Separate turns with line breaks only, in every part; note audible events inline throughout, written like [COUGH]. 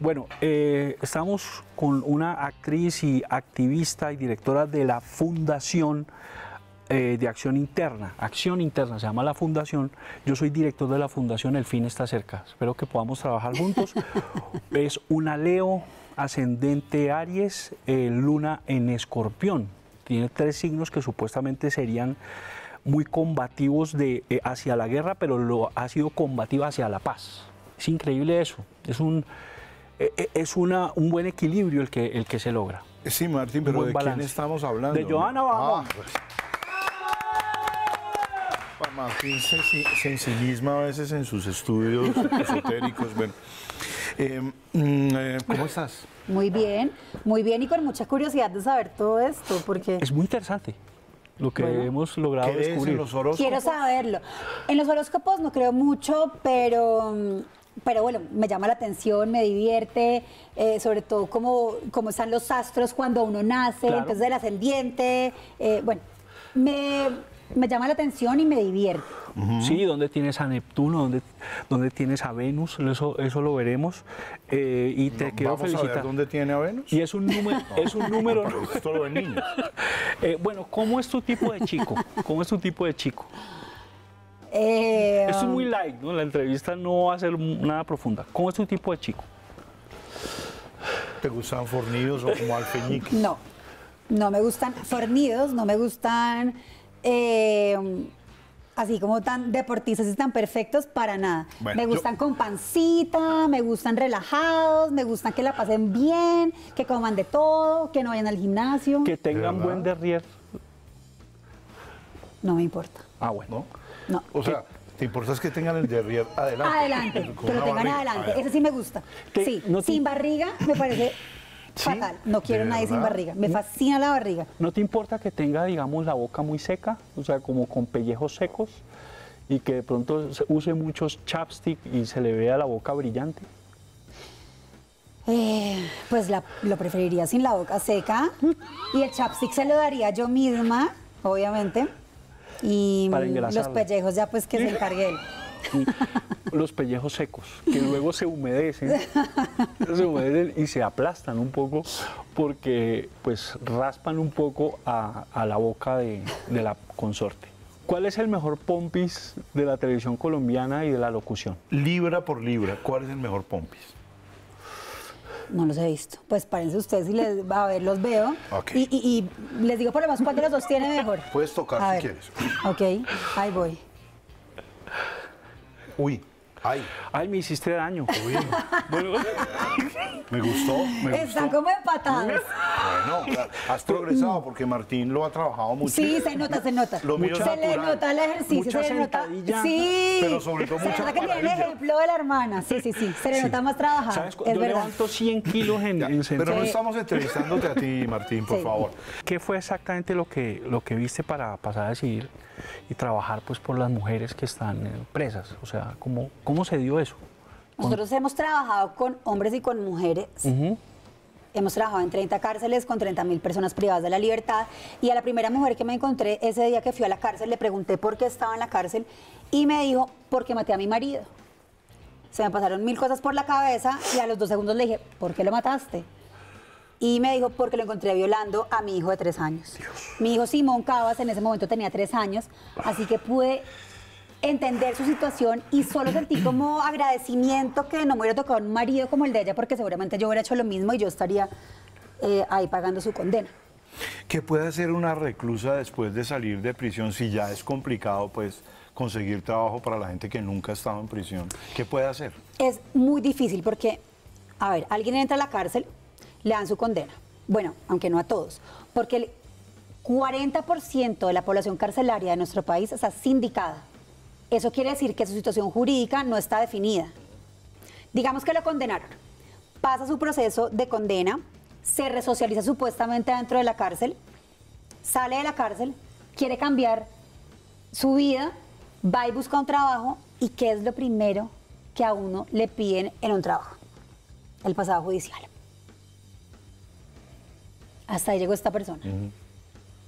Bueno, eh, estamos con una actriz y activista y directora de la Fundación eh, de Acción Interna. Acción Interna se llama la Fundación. Yo soy director de la Fundación, el fin está cerca. Espero que podamos trabajar juntos. [LAUGHS] es una Leo ascendente Aries, eh, Luna en Escorpión. Tiene tres signos que supuestamente serían muy combativos de, hacia la guerra, pero lo ha sido combativa hacia la paz. Es increíble eso. Es un es una, un buen equilibrio el que, el que se logra.
Sí, Martín, pero ¿de quién estamos hablando?
De Johanna vamos. Ah,
pues. Martín se, se, ensimisma a veces en sus estudios [LAUGHS] esotéricos. Bueno, eh, mm, ¿cómo estás?
Muy bien, muy bien y con mucha curiosidad de saber todo esto, porque...
Es muy interesante lo que hemos logrado descubrir.
en los horóscopos?
Quiero saberlo. En los horóscopos no creo mucho, pero mm, pero bueno, me llama la atención, me divierte, eh, sobre todo cómo, cómo, están los astros cuando uno nace, entonces el ascendiente, eh, bueno, me, llama la atención y me divierte.
Sí, ¿dónde tienes a Neptuno? ¿Dónde, dónde tienes a Venus? Eso, eso lo veremos. Eh, y te quiero
vamos
felicitar.
A ver ¿Dónde tiene a Venus?
Y es un número. [LAUGHS] es un número
esto lo ven niños. [LAUGHS]
bueno, ¿cómo es tu tipo de chico? ¿Cómo es tu tipo de chico?
Eh,
Esto es muy light, ¿no? La entrevista no va a ser nada profunda. ¿Cómo es tu tipo de chico?
¿Te gustan fornidos o como alfeñiques?
No, no me gustan fornidos, no me gustan eh, así como tan deportistas y tan perfectos para nada. me gustan con pancita, me gustan relajados, me gustan que la pasen bien, que coman de todo, que no vayan al gimnasio.
Que tengan buen derrier.
No me importa.
Ah, bueno.
No.
O sea, ¿te importa que tengan el derrier adelante?
Adelante, que lo tengan adelante. Ese sí me gusta. Sí, sin barriga me parece [LAUGHS] fatal. No quiero nadie sin barriga. Me fascina la barriga.
¿No te importa que tenga, digamos, la boca muy seca? O sea, como con pellejos secos y que de pronto use muchos chapstick y se le vea la boca brillante.
Eh, pues lo preferiría sin la boca seca [LAUGHS] y el chapstick se lo daría yo misma, obviamente. Y los pellejos ya pues que se encargue él.
Los pellejos secos, que luego se humedecen, se humedecen y se aplastan un poco porque pues raspan un poco a, la boca de, de la consorte. ¿Cuál es el mejor pompis de la televisión colombiana y de la locución?
Libra por libra, ¿cuál es el mejor pompis?
No los he visto. Pues párense ustedes y les, a ver, los veo. Y, les digo por lo más cuál de los dos tiene mejor.
Puedes tocar si quieres.
Ok, ahí voy.
Uy, Ay.
Ay, me hiciste daño.
me gustó. Me
Están como empatados.
Bueno, has progresado porque Martín lo ha trabajado mucho.
Sí, se nota, se nota.
Lo mío
se le nota el ejercicio, se le nota. Sí.
Pero sobre todo mucha
Se que tiene el ejemplo de la hermana. Sí, sí, sí. Se le nota más trabajado. ¿Sabes?
Es Yo levanto 100 kilos en, en
Pero no estamos entrevistándote a ti, Martín, por favor.
¿Qué fue exactamente lo que, lo que viste para pasar a decidir y trabajar pues por las mujeres que están presas? O sea, ¿cómo, cómo se dio eso?
Nosotros hemos trabajado con hombres y con mujeres. Hemos trabajado en 30 cárceles con 30 mil personas privadas de la libertad. Y a la primera mujer que me encontré ese día que fui a la cárcel le pregunté por qué estaba en la cárcel y me dijo, porque maté a mi marido. Se me pasaron mil cosas por la cabeza y a los dos segundos le dije, ¿por qué lo mataste? Y me dijo, porque lo encontré violando a mi hijo de tres años. Mi hijo Simón Cabas en ese momento tenía tres años, así que pude entender su situación y solo sentí como agradecimiento que no me hubiera tocado un marido como el de ella, porque seguramente yo hubiera hecho lo mismo y yo estaría eh, ahí pagando su condena.
¿Qué puede hacer una reclusa después de salir de prisión si ya es complicado, pues? conseguir trabajo para la gente que nunca ha estado en prisión. ¿Qué puede hacer?
Es muy difícil porque, a ver, alguien entra a la cárcel, le dan su condena. Bueno, aunque no a todos, porque el 40% de la población carcelaria de nuestro país está sindicada. Eso quiere decir que su situación jurídica no está definida. Digamos que lo condenaron. Pasa su proceso de condena, se resocializa supuestamente dentro de la cárcel, sale de la cárcel, quiere cambiar su vida, va y busca un trabajo y ¿qué es lo primero que a uno le piden en un trabajo? El pasado judicial. Hasta ahí llegó esta persona.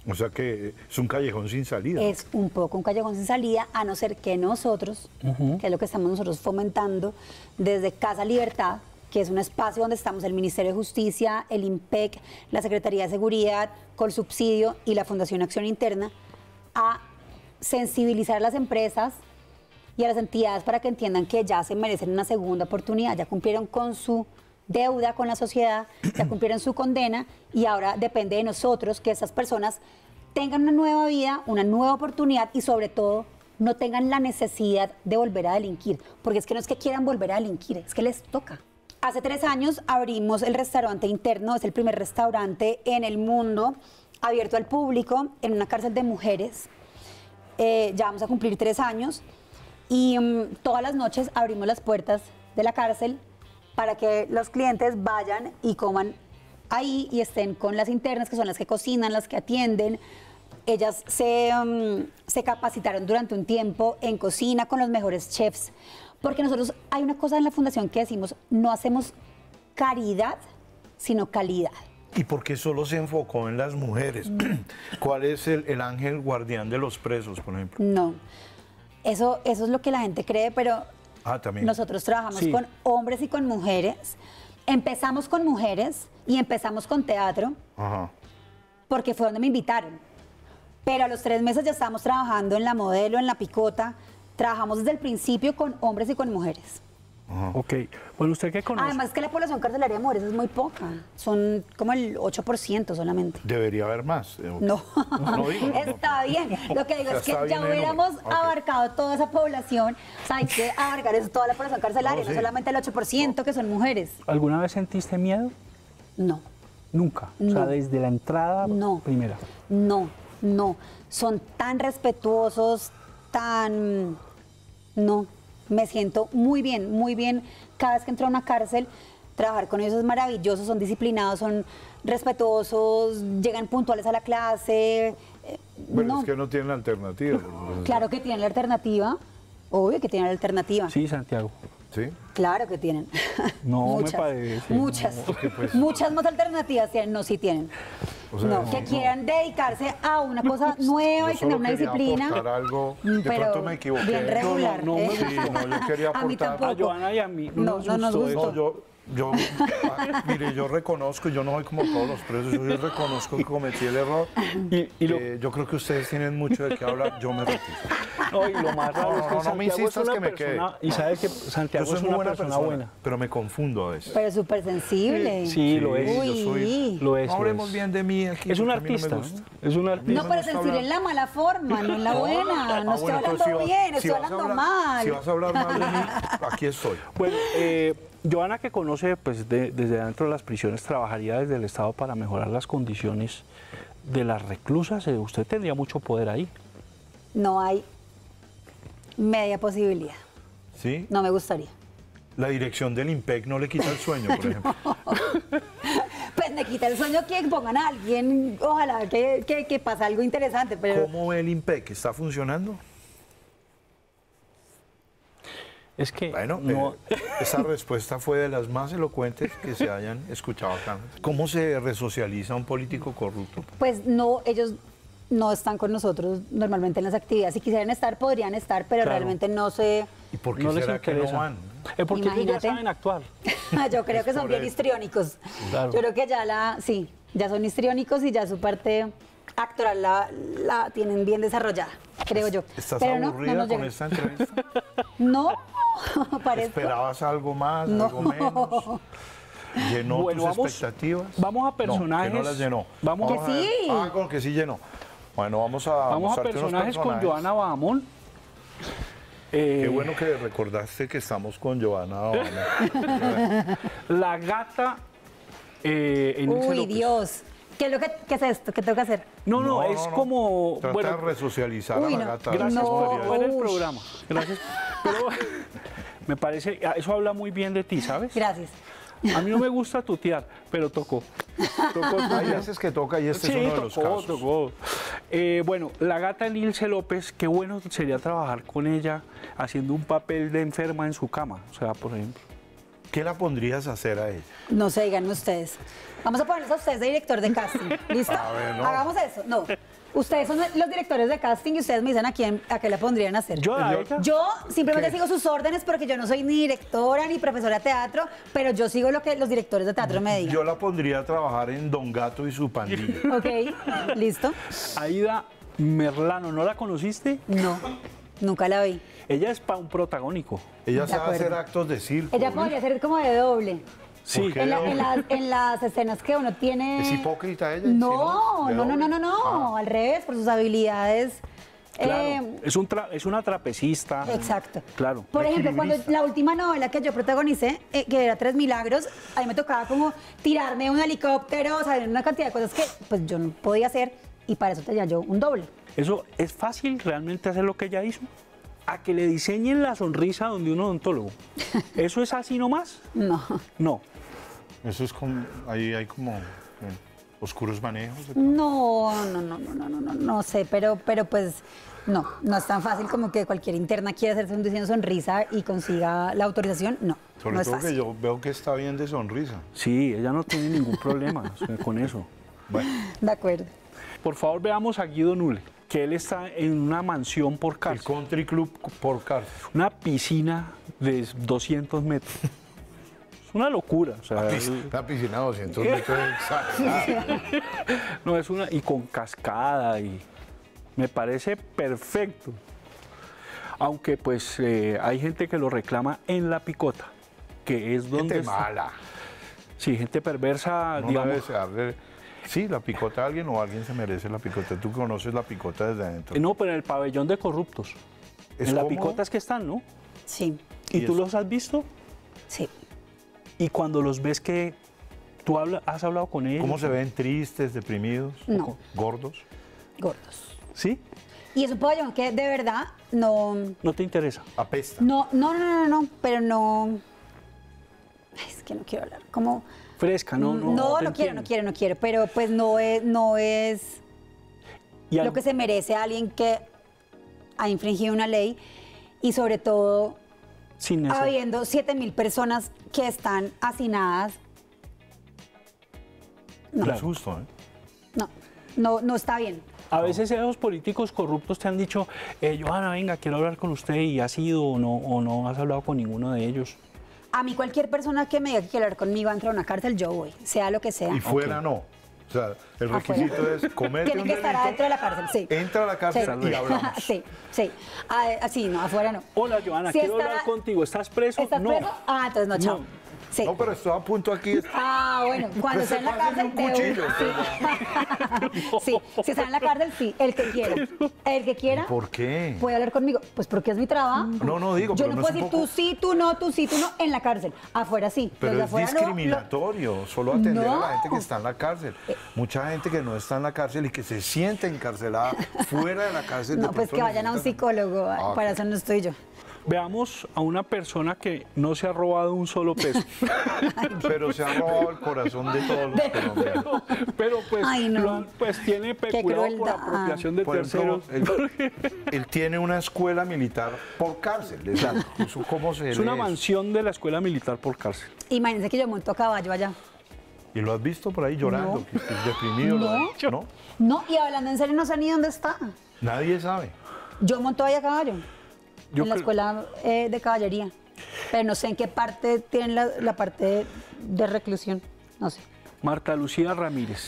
O sea que es un callejón sin salida.
Es un poco un callejón sin salida, a no ser que nosotros, que es lo que estamos nosotros fomentando desde Casa Libertad, que es un espacio donde estamos el Ministerio de Justicia, el IMPEC, la Secretaría de Seguridad, Colsubsidio y la Fundación Acción Interna, a sensibilizar a las empresas y a las entidades para que entiendan que ya se merecen una segunda oportunidad, ya cumplieron con su deuda con la sociedad, ya [CLEARS THROAT] cumplieron su condena y ahora depende de nosotros que esas personas tengan una nueva vida, una nueva oportunidad y sobre todo no tengan la necesidad de volver a delinquir, porque es que no es que quieran volver a delinquir, es que les toca. Hace tres años abrimos el restaurante interno, es el primer restaurante en el mundo abierto al público en una cárcel de mujeres. Eh, ya vamos a cumplir tres años y mm, todas las noches abrimos las puertas de la cárcel para que los clientes vayan y coman ahí y estén con las internas, que son las que cocinan, las que atienden. Ellas se, mm, se capacitaron durante un tiempo en cocina con los mejores chefs, porque nosotros hay una cosa en la fundación que decimos, no hacemos caridad, sino calidad.
¿Y por qué solo se enfocó en las mujeres? [CLEARS THROAT] ¿Cuál es el, el ángel guardián de los presos, por ejemplo?
No, eso, eso es lo que la gente cree, pero
Ah, también.
nosotros trabajamos
Sí.
con hombres y con mujeres. Empezamos con mujeres y empezamos con teatro
Ajá.
porque fue donde me invitaron. Pero a los tres meses ya estábamos trabajando en la modelo, en la picota. Trabajamos desde el principio con hombres y con mujeres.
Ok. Bueno, ¿usted qué conoce?
Además que la población carcelaria de mujeres es muy poca. Son como el 8% solamente.
Debería haber más. eh,
No,
No digo, no, no.
está bien. Lo que digo es que ya hubiéramos abarcado toda esa población. O sea, hay que abarcar eso, toda la población carcelaria,
No, sí.
solamente el 8% que son mujeres.
¿Alguna vez sentiste miedo?
No,
Nunca. O sea,
No.
desde la entrada
No.
primera.
no, no. Son tan respetuosos, tan... No, me siento muy bien, muy bien. Cada vez que entro a una cárcel, trabajar con ellos es maravilloso, son disciplinados, son respetuosos, llegan puntuales a la clase. eh,
Bueno,
no.
es que no tienen alternativa.
Claro que tienen la alternativa. Obvio que tienen la alternativa.
Sí, Santiago.
¿Sí?
Claro que tienen.
No, [LAUGHS] me
muchas,
parece,
Muchas.
no,
pues-
Muchas más alternativas tienen. No, sí tienen.
O sea,
no,
no,
que
no.
quieran dedicarse a una cosa nueva y
Yo
tener
solo
una disciplina.
aportar algo. De
pero
pronto me equivoqué.
Bien regular.
No, no, no me
¿eh?
Sí, no, yo [LAUGHS] quería
A mí
aportar.
tampoco.
A Joana y a mí no,
No,
nos
no nos
gustó
gustó.
yo, yo, ah, [LAUGHS] mire, yo reconozco, yo no soy como todos los presos, yo reconozco que cometí el error.
Y, y lo,
Eh, yo creo que ustedes tienen mucho de qué hablar, yo me retiro.
no, y lo más raro
No,
es que
no, no me
es
insistas
una
que me
persona,
quede.
y sabe que
Yo
Santiago
soy
es una
buena
persona,
persona,
buena.
pero me confundo a veces.
Pero súper sensible.
Sí, lo es.
Uy.
yo soy-
Lo es.
no hablemos
es.
bien de mí aquí.
Es un
no
artista.
gusta.
es un artista.
No, pero sensible
hablar.
en la mala forma, no en la buena. No
Ah,
estoy
bueno,
hablando
entonces, si vas-
bien,
si
estoy hablando
hablar-
mal.
Si vas a hablar mal de mí, aquí estoy.
Bueno, eh, Joana, que conoce pues, de- desde dentro de las prisiones, trabajaría desde el Estado para mejorar las condiciones de las reclusas. Eh, Usted tendría mucho poder ahí.
No hay media posibilidad.
¿Sí?
No me gustaría.
La dirección del IMPEC no le quita el sueño, por [LAUGHS] ejemplo.
Pues me quita el sueño que pongan a alguien, ojalá que, que, que pase algo interesante, pero
¿Cómo ve el IMPEC? ¿Está funcionando?
Es que
Bueno,
no,
eh, esa [LAUGHS] respuesta fue de las más elocuentes que se hayan escuchado acá. ¿Cómo se resocializa un político corrupto?
pues no, ellos no están con nosotros normalmente en las actividades. Si quisieran estar, podrían estar, pero
Claro.
realmente no sé.
¿Y por qué
no les
será que no van?
Eh, porque ellos ya
Imagínate.
saben actuar. [LAUGHS]
Yo creo que son bien histriónicos.
Claro.
Yo creo que ya la, sí, ya son histriónicos y ya su parte actoral la, la tienen bien desarrollada, creo yo.
¿Estás
Pero no, no
aburrida
nos
con esta entrevista? [LAUGHS]
No, [LAUGHS] parece.
¿Esperabas algo más,
No.
algo menos? ¿Llenó
Bueno,
tus
vamos-
expectativas?
vamos a
No, que no
personajes.
las llenó.
Vamos
Que
a
sí.
Ah, con que sí llenó. Bueno, vamos a
Vamos a personajes con
personajes.
Joana Bahamón. Eh,
Qué bueno que recordaste que estamos con Joana. Habana. [LAUGHS]
La gata eh,
Uy,
López.
Dios. ¿Qué es, lo que, qué es esto? ¿Qué tengo que hacer?
No, no, es como.
Trata
bueno,
de resocializar
Uy,
a la gata.
gracias
No,
por ver el programa. Gracias. Pero me parece, eso habla muy bien de ti, ¿sabes?
Gracias.
A mí no me gusta tutear, pero tocó. Tocó [LAUGHS]
Hay veces que toca y este
Sí,
es uno de los
tocó,
casos.
tocó. Eh, bueno, la gata Nilce López, qué bueno sería trabajar con ella haciendo un papel de enferma en su cama. O sea, por ejemplo.
¿Qué la pondrías a hacer a ella?
No sé, díganme ustedes. Vamos a ponerlos a ustedes de director de casting. [LAUGHS] ¿Listo?
A ver, no.
Hagamos eso. No. Ustedes son los directores de casting y ustedes me dicen a quién, a qué la pondrían a hacer.
Yo a
Yo-
ella.
Yo simplemente
¿Qué?
sigo sus órdenes porque yo no soy ni directora ni profesora de teatro, pero yo sigo lo que los directores de teatro me digan.
Yo la pondría a trabajar en Don Gato y su pandilla. [LAUGHS]
Ok, listo.
Aida Merlano, ¿no la conociste?
No, nunca la vi.
Ella es para un protagónico.
Ella
De
sabe
acuerdo.
hacer actos de circo.
Ella podría ser como de doble.
Sí.
En, la- en las- en las escenas que uno tiene.
¿Es hipócrita ella?
No,
¿Sí,
no, no, no, no,
¿De
no, al revés, por sus habilidades.
Claro,
eh,
es, un tra- es una trapecista.
Exacto.
Claro.
Por ejemplo, cuando la última novela que yo protagonicé, eh, que era Tres Milagros, a mí me tocaba como tirarme de un helicóptero, o sea, una cantidad de cosas que pues yo no podía hacer y para eso tenía yo un doble.
Eso es fácil realmente hacer lo que ella hizo. A que le diseñen la sonrisa donde un odontólogo. [LAUGHS] ¿Eso es así nomás?
No.
No.
Eso es como, ahí hay como eh, oscuros manejos.
No, no, no, no, no, no, no, no sé, pero, pero pues no, no es tan fácil como que cualquier interna quiera hacerse un diseño de sonrisa y consiga la autorización. No,
Sobre
no es
todo que
fácil.
yo veo que está bien de sonrisa.
Sí, ella no tiene ningún problema [LAUGHS] con eso.
Bueno,
De acuerdo.
Por favor, veamos a Guido Nule, que él está en una mansión por
el
cárcel.
country club por cárcel.
Una piscina de 200 metros. [LAUGHS] Una locura. o sea,
La piscina de 200 metros [LAUGHS]
no, es una. Y con cascada y. Me parece perfecto. Aunque, pues, eh, hay gente que lo reclama en la picota, que es donde.
Gente
está-
mala.
Sí, gente perversa,
No
digamos.
Sí, la picota a alguien o alguien se merece la picota. Tú conoces la picota desde adentro.
Eh, No, pero en el pabellón de corruptos.
¿Es
en la picota es que están, ¿no?
Sí,
¿Y,
¿Y
tú
eso?
los has visto?
sí.
Y cuando los ves que tú habla- has hablado con ellos.
¿Cómo se ven? ¿Tristes, deprimidos?
No.
¿Gordos?
Gordos.
¿Sí?
Y es un pabellón que de verdad no,
No te interesa.
Apesta.
no, no, no, no, no, pero no. Es que no quiero hablar. Como.
Fresca, no, no.
no, no, quiero, no quiero, no quiero. Pero pues no es, no es lo que se merece alguien que ha infringido una ley y sobre todo
sin eso.
habiendo 7 mil personas que están hacinadas. No,
Claro.
susto, ¿eh?
no, no, no está bien.
A veces esos políticos corruptos te han dicho, eh, Johanna, venga, quiero hablar con usted y has ido o no, o no has hablado con ninguno de ellos.
A mí cualquier persona que me diga que quiere hablar conmigo dentro de una cárcel, yo voy, sea lo que sea.
Y fuera no. O sea, el
Afuera.
requisito es [LAUGHS] comete
Tiene
un
que estar adentro de la cárcel, sí.
entra a la cárcel
Sí.
y [LAUGHS] hablamos.
sí, sí. Ah, Así, no, afuera no.
Hola, Johanna,
Si
quiero
está-
hablar contigo. ¿Estás preso?
¿Estás
no.
preso? Ah, entonces no, chao.
No.
Sí.
No, pero estoy a punto aquí.
Ah, bueno, cuando
Pues
está en la cárcel,
un cuchillo,
sí. [LAUGHS] sí, si está en la cárcel, sí, el que quiera. El que quiera
¿Por qué?
puede hablar conmigo. Pues porque es mi trabajo.
No, no, digo,
Yo
pero
no puedo decir
poco-
tú sí, tú no, tú sí, tú no, en la cárcel. Afuera sí.
Pero es
afuera no, lo-
discriminatorio, solo atender a la gente que está en la cárcel. Mucha gente que no está en la cárcel y que se siente encarcelada fuera de la cárcel.
No, pues que vayan a un psicólogo.
Ah,
Para eso no estoy yo.
Veamos a una persona que no se ha robado un solo peso. [LAUGHS]
Pero se ha robado el corazón de todos los colombianos.
Pero pues,
Ay, no.
lo han- pues tiene peculado por apropiación de
Por ejemplo,
terceros.
él, él tiene una escuela militar por cárcel. Exacto. ¿Eso cómo se [LAUGHS]
Es una mansión de la escuela militar por cárcel.
Imagínense que yo monto a caballo allá.
¿Y lo has visto por ahí llorando?
No.
que deprimido.
No.
¿No?
No, y hablando en serio, no sé ni dónde está.
Nadie sabe.
Yo monto allá a caballo.
Yo
en la escuela eh, de caballería. Pero no sé en qué parte tienen la, la parte de, de reclusión. No sé.
Marta Lucía Ramírez,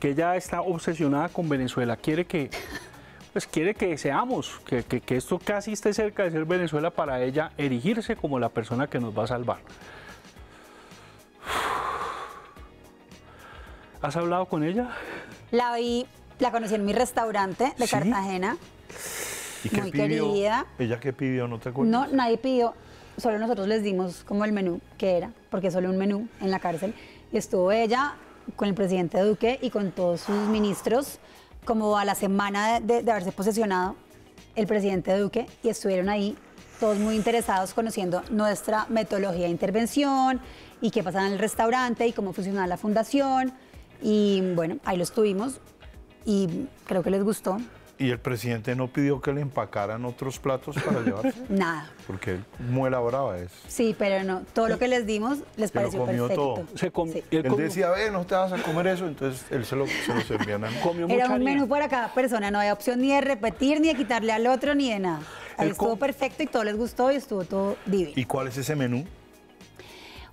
que ya está obsesionada con Venezuela, quiere que, pues quiere que seamos, que, que- que esto casi esté cerca de ser Venezuela para ella erigirse como la persona que nos va a salvar. ¿Has hablado con ella?
La vi, la conocí en mi restaurante de
¿Sí?
Cartagena.
¿Y qué
Muy
pidió?
querida.
¿Ella qué pidió? ¿No te acuerdas?
No, nadie pidió, solo nosotros les dimos como el menú que era, porque solo un menú en la cárcel. Y estuvo ella con el presidente Duque y con todos sus ministros, como a la semana de, de haberse posesionado el presidente Duque, y estuvieron ahí todos muy interesados conociendo nuestra metodología de intervención y qué pasaba en el restaurante y cómo funcionaba la fundación. Y bueno, ahí lo estuvimos y creo que les gustó.
¿Y el presidente no pidió que le empacaran otros platos para llevarse? [LAUGHS]
Nada.
Porque él muela brava es.
Sí, pero no, todo lo que les dimos les
Se lo
pareció
comió
perfecto.
todo.
Se com-
Sí.
él
Él
comió-
decía, ve, no te vas a comer eso, entonces él se lo, se lo servían a mí. [LAUGHS]
comió
Era un menú para cada persona, no había opción ni de repetir, ni de quitarle al otro, ni de nada. Ahí estuvo perfecto y todo les gustó y estuvo todo divino.
¿Y cuál es ese menú?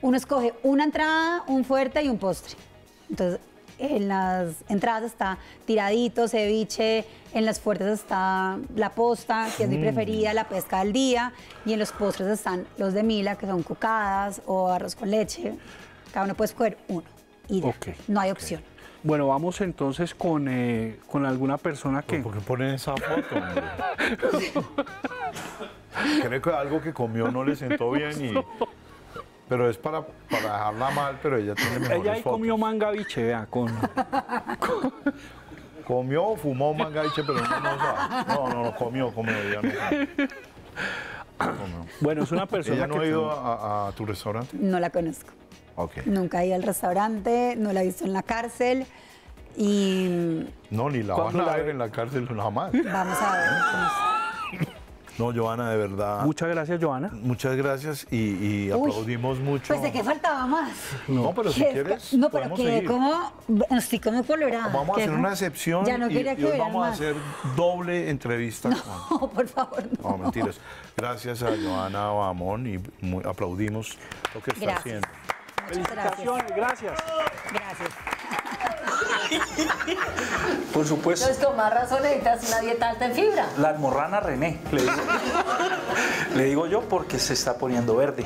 Uno escoge una entrada, un fuerte y un postre. Entonces, en las entradas está tiradito, ceviche, en las fuertes está la posta, que es
Mm.
mi preferida, la pesca del día, y en los postres están los de Mila, que son cocadas o arroz con leche. Cada uno puede escoger uno y ya. No hay opción.
Bueno, vamos entonces con, eh, con alguna persona que...
¿Por qué ponen esa foto? [LAUGHS] Creo que algo que comió no le sentó bien y... Pero es para, para dejarla mal, pero ella tiene mejores
Ella ahí
fotos.
comió mangaviche, vea, con... [LAUGHS]
Comió o fumó mangaiche, pero no, no sabe. No, no, no, comió, comió, ella no sabe. Comió.
Bueno, es una persona
¿Ella no
que...
ha ido a, a tu restaurante?
No la conozco.
Ok.
Nunca he ido al restaurante, no la he visto en la cárcel y
No, ni la van
¿Cuándo
a
la
ver
ve?
en la cárcel jamás.
vamos a ver. cómo
No, Joana, de verdad.
Muchas gracias, Joana.
Muchas gracias y, y
Uy,
aplaudimos mucho.
Pues de qué faltaba más.
No, pero si quieres,
no, pero que
seguir.
como, estoy como colorada.
Vamos a hacer
no-
una excepción
Ya no
y-
quería
y,
que
hoy
hubieran
vamos a hacer doble entrevista con...
No, [LAUGHS] por favor, no.
No, mentiras. Gracias a Joana Bamón y muy- aplaudimos lo que está
Gracias.
haciendo.
Muchas gracias.
Felicitaciones, gracias.
Gracias.
Por supuesto.
Entonces, con más razón necesitas una dieta alta en fibra.
La almorrana René, le digo, le digo yo porque se está poniendo verde.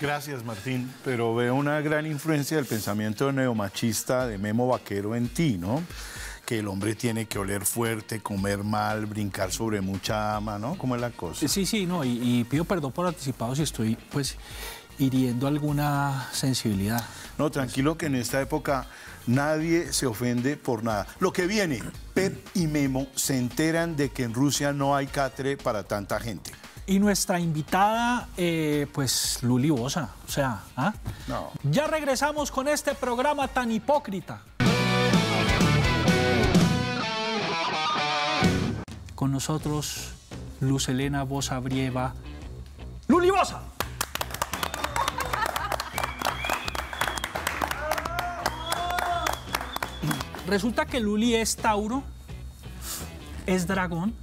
Gracias, Martín. Pero veo una gran influencia del pensamiento neomachista de Memo Vaquero en ti, ¿no? Que el hombre tiene que oler fuerte, comer mal, brincar sobre mucha ama, ¿no? ¿Cómo es la cosa?
Sí, sí, no, y, y pido perdón por anticipado si estoy, pues, hiriendo alguna sensibilidad.
No, tranquilo que en esta época nadie se ofende por nada. Lo que viene, Pep y Memo se enteran de que en Rusia no hay catre para tanta gente.
Y nuestra invitada, eh, pues, Luli Bosa, o sea, ¿ah?
No.
Ya regresamos con este programa tan hipócrita. Con nosotros, Luz Elena Bosa Brieva. ¡Luli Bosa! Resulta que Luli es Tauro, es dragón,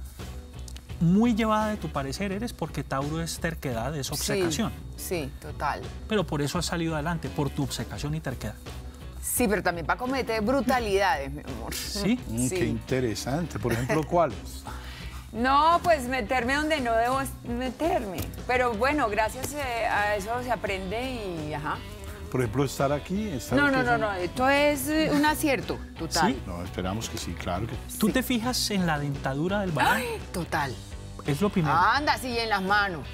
muy llevada de tu parecer eres porque Tauro es terquedad, es obcecación.
Sí, sí, total.
Pero por eso has salido adelante, por tu obcecación y terquedad.
Sí, pero también para cometer brutalidades, mi amor.
¿Sí?
Mm,
Sí.
Qué interesante. Por ejemplo, [LAUGHS] ¿cuáles?
No, pues meterme donde no debo meterme. Pero bueno, gracias eh, a eso se aprende y ajá.
Por ejemplo, estar aquí. Estar
No,
aquí
no, no, no, esto es eh, un acierto, total.
¿Sí?
No, esperamos que sí, claro que
¿Tú te fijas en la dentadura del balón?
Total.
Es lo primero.
Anda, sí, en las manos.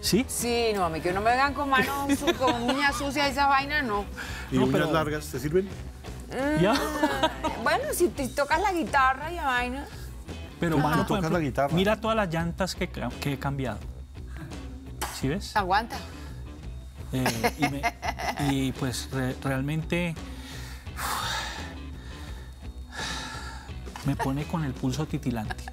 ¿Sí?
Sí, no, a mí que no me vengan con manos, [LAUGHS] con uñas sucias esa vaina, no.
¿Y
No,
uñas
pero-
largas te sirven?
¿Ya? [LAUGHS]
Bueno, si te tocas la guitarra y la vaina.
Pero, mano, por
tocas
ejemplo,
la guitarra.
mira todas las llantas que, he cambiado. ¿Sí ves?
Aguanta.
Eh, y, me- y, pues re- realmente me pone con el pulso titilante.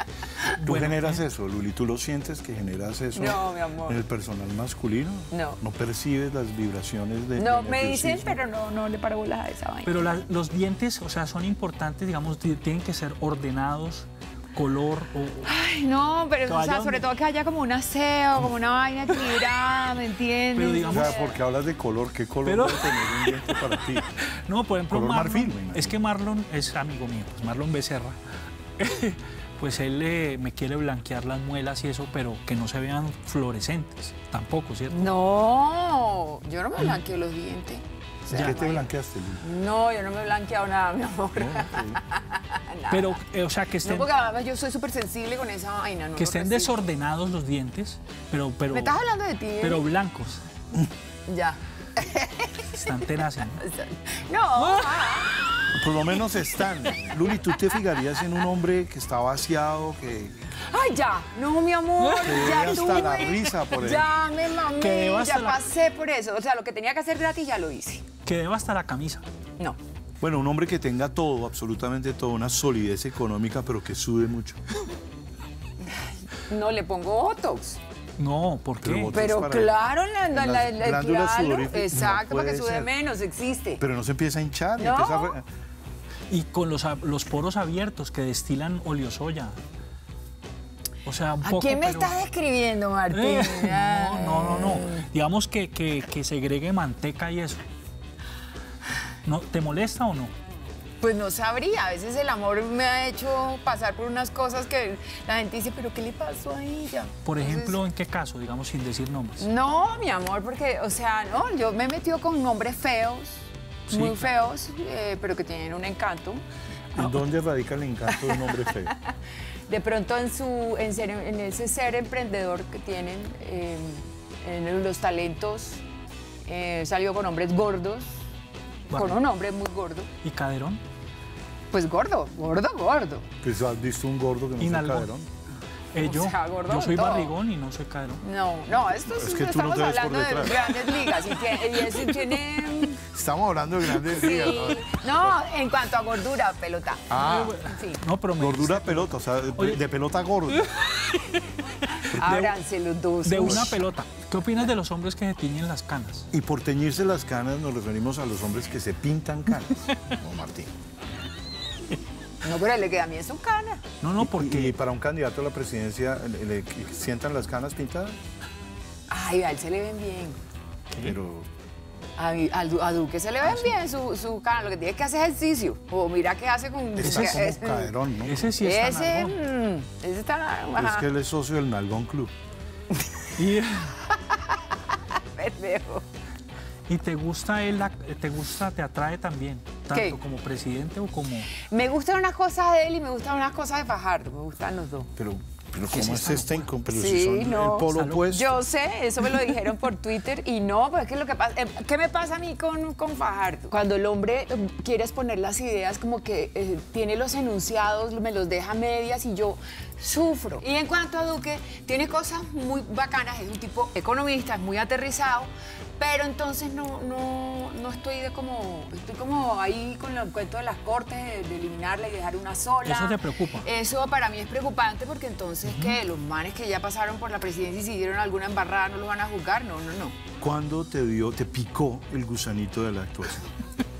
¿Tú
Bueno,
generas eso, Luli? ¿Tú lo sientes que generas eso
No, mi amor.
en el personal masculino?
No.
¿No percibes las vibraciones de
No, me dicen, pero no, no le paro bolas a esa vaina.
Pero la- los dientes, o sea, son importantes, digamos, ti- tienen que ser ordenados, color o...
Ay, no, pero o sea, sobre todo que haya como un aseo, como una vaina equilibrada, ¿me entiendes?
Pero
O
digamos-
sea, porque hablas de color, ¿qué color
Pero-
puede tener un diente para ti? [LAUGHS]
No, por ejemplo,
Color
Marlon,
marfil,
es que Marlon es amigo mío, pues Marlon Becerra. [LAUGHS] pues él eh, me quiere blanquear las muelas y eso, pero que no se vean fluorescentes, tampoco, ¿cierto?
No, yo no me blanqueo los dientes. O sea,
¿Qué te blanqueaste?
No, yo no me he blanqueado nada, mi amor. [LAUGHS]
Pero, eh, o sea, que
No,
estén,
porque además yo soy súper sensible con esa vaina. No
que estén
recibo.
desordenados los dientes, pero, pero,
¿Me estás hablando de ti? eh?
pero blancos.
Ya. [LAUGHS]
Están tenaces, [LAUGHS] ¿no?
No. ah,
Por lo menos están. Luli, ¿tú te fijarías en un hombre que está vaciado, que,
Ay, ya, no, mi amor,
que
ya
hasta
tuve,
la risa por él?
ya me mamé, ya pasé por eso. O sea, lo que tenía que hacer gratis ya lo hice.
Que deba hasta la camisa.
No.
Bueno, un hombre que tenga todo, absolutamente todo, una solidez económica, pero que sude mucho.
No le pongo Botox.
No, ¿por qué?
Pero
claro, la,
en
la, la- la- claro,
no
exacto, para que sude
ser.
menos, existe.
Pero no se empieza a hinchar,
No.
empieza a re-
Y con los, poros abiertos que destilan oleosoya. O sea, un
¿A
poco,
quién me
pero-
estás describiendo, Martín?
Eh, no, no, no, no. Digamos que, que, que segregue manteca y eso. ¿No, ¿Te molesta o no?
Pues no sabría, a veces el amor me ha hecho pasar por unas cosas que la gente dice, pero ¿qué le pasó a ella?
Por
Entonces,
ejemplo, ¿en qué caso? Digamos, sin decir nombres.
No, mi amor, porque, o sea, no, yo me he metido con hombres feos,
Sí.
muy feos, eh, pero que tienen un encanto.
¿En dónde radica el encanto de un hombre feo? [LAUGHS]
De pronto en, su, en, ser- en ese ser emprendedor que tienen, eh, en los talentos, eh, salió con hombres gordos, Con un hombre muy gordo.
¿Y caderón?
Pues gordo, gordo, gordo.
Pues has visto un gordo que no
nalgón.
caderón.
Eh,
O
yo,
sea, gordo
yo soy
todo.
barrigón y no soy caderón.
No, no, esto es,
Es que tú no
estamos hablando de grandes ligas y, tiene, y ese [LAUGHS] tiene...
Estamos hablando de grandes
sí,
ligas, ¿no?
no, en cuanto a gordura, pelota.
Ah,
Sí,
No, pero me
gordura pelota, o sea, de,
Oye.
de pelota gorda. [LAUGHS]
ábranse los dos.
de una pelota. ¿Qué opinas de los hombres que se tiñen las canas?
Y por teñirse las canas nos referimos a los hombres que se pintan canas. [LAUGHS] No, Martín.
No, pero le queda a mí es su cana.
No, no,
Y
porque
para un candidato a la presidencia, ¿le, le sientan las canas pintadas?
Ay, a él se le ven bien.
Pero
A, mí- al Du- a Duque se le ven bien su, su cana. Lo que tiene que hacer ejercicio. O mira qué hace con...
como
es-
caderón, ¿no?
ese sí está
Ese, mm, ese está...
Es
Ajá,
que él es socio del Nalgón Club. [LAUGHS]
Y, [LAUGHS] y te gusta él, la- te gusta, te atrae también, tanto
¿Qué?
como presidente o como...
Me gustan unas cosas de él y me gustan unas cosas de Fajardo. Me gustan los dos.
Pero, pero
¿Qué es
¿cómo es
esta
esta incom- pero si
Sí,
son
no.
el polo opuesto?
Yo sé, eso me lo dijeron por Twitter y no, pues es que lo que pasa, eh, ¿qué me pasa a mí con, con Fajardo? Cuando el hombre eh, quiere exponer las ideas, como que eh, tiene los enunciados, me los deja medias y yo sufro. Y en cuanto a Duque, tiene cosas muy bacanas, es un tipo economista, es muy aterrizado, pero entonces no, no, no estoy de como, estoy como ahí con el cuento de las cortes, de, de eliminarla y dejar una sola.
¿Eso te preocupa?
Eso para mí es preocupante porque entonces, ¿qué? Los manes que ya pasaron por la presidencia y si dieron alguna embarrada no los van a juzgar. No, no, no.
¿Cuándo te dio, te picó el gusanito de la actuación? [LAUGHS]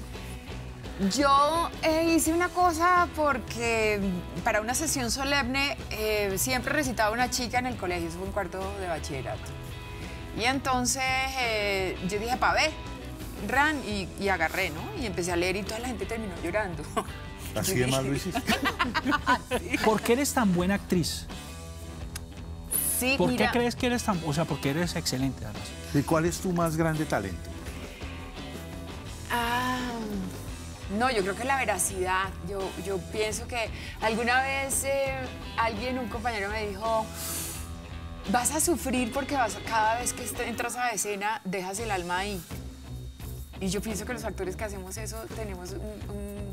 Yo eh, hice una cosa porque para una sesión solemne eh, siempre recitaba una chica en el colegio, eso fue un cuarto de bachillerato. Y entonces eh, yo dije, pa' ver, ran, y, y agarré, ¿no? Y empecé a leer y toda la gente terminó llorando. [LAUGHS]
Así de mal lo hiciste. [LAUGHS]
¿Por qué eres tan buena actriz?
Sí,
¿Por
mira,
qué crees que eres tan... O sea, porque eres excelente, además.
¿Y cuál es tu más grande talento?
No, yo creo que la veracidad. Yo, yo pienso que alguna vez eh, alguien, un compañero me dijo, vas a sufrir porque vas cada vez que entras a la escena dejas el alma ahí. Y yo pienso que los actores que hacemos eso tenemos un-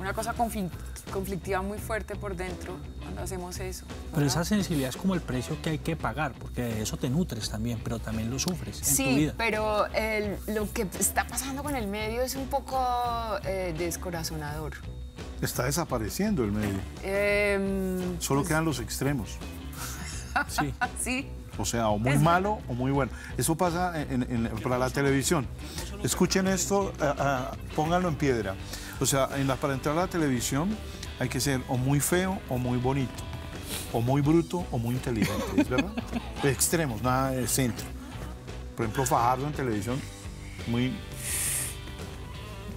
una cosa conflic- conflictiva muy fuerte por dentro cuando hacemos eso.
Pero
¿no?
esa sensibilidad es como el precio que hay que pagar, porque de eso te nutres también, pero también lo sufres en tu
Sí,
vida.
pero el- lo que está pasando con el medio es un poco eh, descorazonador.
Está desapareciendo el medio.
Em,
Solo quedan los extremos.
Sí. [LAUGHS]
sí.
O sea, o muy malo o muy bueno. Eso pasa en- en- para la televisión. Escuchen esto, ah, ah, pónganlo en piedra. O sea, en la, para entrar a la televisión hay que ser o muy feo o muy bonito. O muy bruto o muy inteligente, ¿es verdad? [LAUGHS] Extremos, nada de centro. Por ejemplo, Fajardo en televisión, muy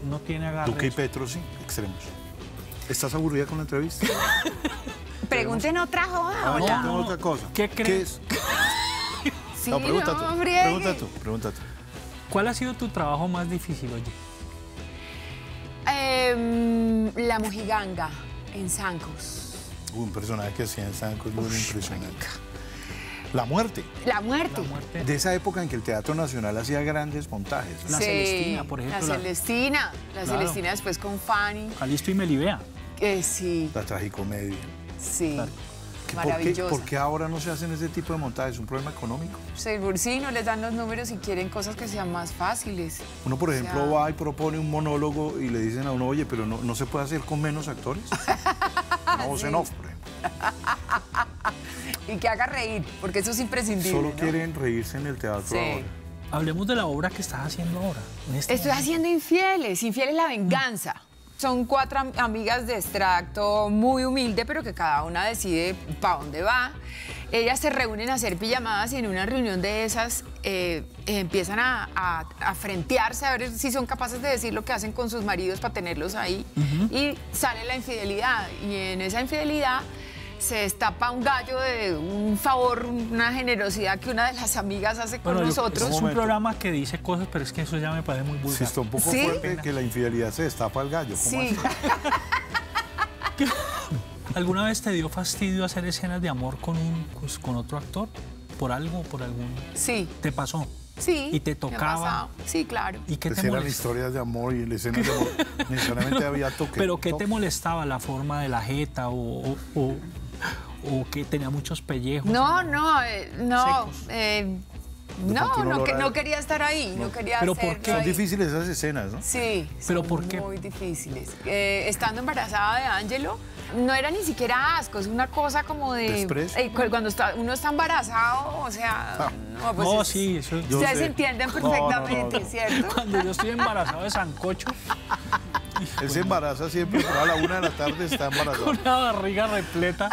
No tiene agarre.
Duque y Petro, sí, extremos. ¿Estás aburrida con la entrevista? [LAUGHS]
Pregunten otra joda,
Ah, no, tengo otra cosa.
¿Qué crees?
es? [LAUGHS]
Sí,
No, pregunta
no.
Pregunta tú, pregunta tú.
¿Cuál ha sido tu trabajo más difícil, oye?
Em, la mojiganga en Sancos.
Un personaje que hacía en Sanco es muy impresionante. La muerte.
La muerte.
La muerte.
De esa época en que el Teatro Nacional hacía grandes montajes.
La Celestina, por ejemplo,
La Celestina. La
Claro.
Celestina después con Fanny.
Calixto y Melibea.
Eh, sí,
La tragicomedia.
sí.
¿Qué- ¿Por qué,
Maravillosa.
por qué ahora no se hacen ese tipo de montajes? ¿Es un problema económico?
Seguro, sí, no les dan los números y quieren cosas que sean más fáciles.
Uno, por
O
ejemplo,
sea-
va y propone un monólogo y le dicen a uno, oye, pero no, no se puede hacer con menos actores. Una voz en off, por ejemplo. [LAUGHS]
Y que haga reír, porque eso es imprescindible.
Solo
¿no?
quieren reírse en el teatro
Sí.
ahora.
Hablemos de la obra que estás haciendo ahora. en este
Estoy
momento.
haciendo infieles, infieles la venganza. Son cuatro am- amigas de extracto muy humilde, pero que cada una decide para dónde va. Ellas se reúnen a hacer pijamadas y en una reunión de esas eh, eh, empiezan a, a- a frentearse a ver si son capaces de decir lo que hacen con sus maridos para tenerlos ahí. Y sale la infidelidad. Y en esa infidelidad se destapa un gallo de un favor, una generosidad que una de las amigas hace con
Bueno, yo-
nosotros.
es un programa que dice cosas, pero es que eso ya me parece muy
Sí,
vulgar.
está un poco
¿Sí?
fuerte que la infidelidad se destapa al gallo. ¿Cómo
Sí.
así? [LAUGHS]
¿Alguna vez te dio fastidio hacer escenas de amor con, un, pues, con otro actor? ¿Por algo? ¿Por algún...?
Sí.
¿Te pasó?
Sí.
¿Y te tocaba?
Sí, claro.
¿Y qué
Pues
te
eran historias de amor y escenas [LAUGHS] de amor. Necesariamente había toque.
¿Pero qué te molestaba? ¿La forma de la jeta o, o, o- [LAUGHS] o que tenía muchos pellejos?
No, no, eh, no. Eh, no, no, que- no quería estar ahí, no, quería
¿Pero por qué?
Son
ahí.
difíciles esas escenas, ¿no?
Sí,
¿Pero
son
por qué?
Muy difíciles. Eh, estando embarazada de Ángelo, no era ni siquiera asco, es una cosa como de.
¿Desprecio?
eh, cu- cuando está, uno está embarazado, o sea.
Ah.
No, pues
No,
es-
sí, eso
Yo
Ustedes
sé.
entienden
No, no, no,
perfectamente,
no.
¿cierto? [LAUGHS]
Cuando yo estoy embarazado de sancocho,
Él se embaraza siempre, pero a la una de la tarde está embarazado.
una barriga repleta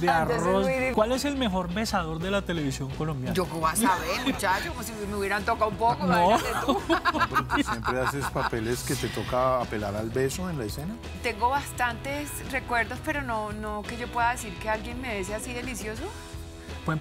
de arroz. ¿Cuál es el mejor besador de la televisión colombiana?
Yo, ¿cómo vas a ver, [LAUGHS] muchacho? Como si me hubieran tocado un poco,
No.
tú. [LAUGHS]
No, siempre haces papeles que te toca apelar al beso en la escena.
Tengo bastantes recuerdos, pero no, no que yo pueda decir que alguien me bese así delicioso.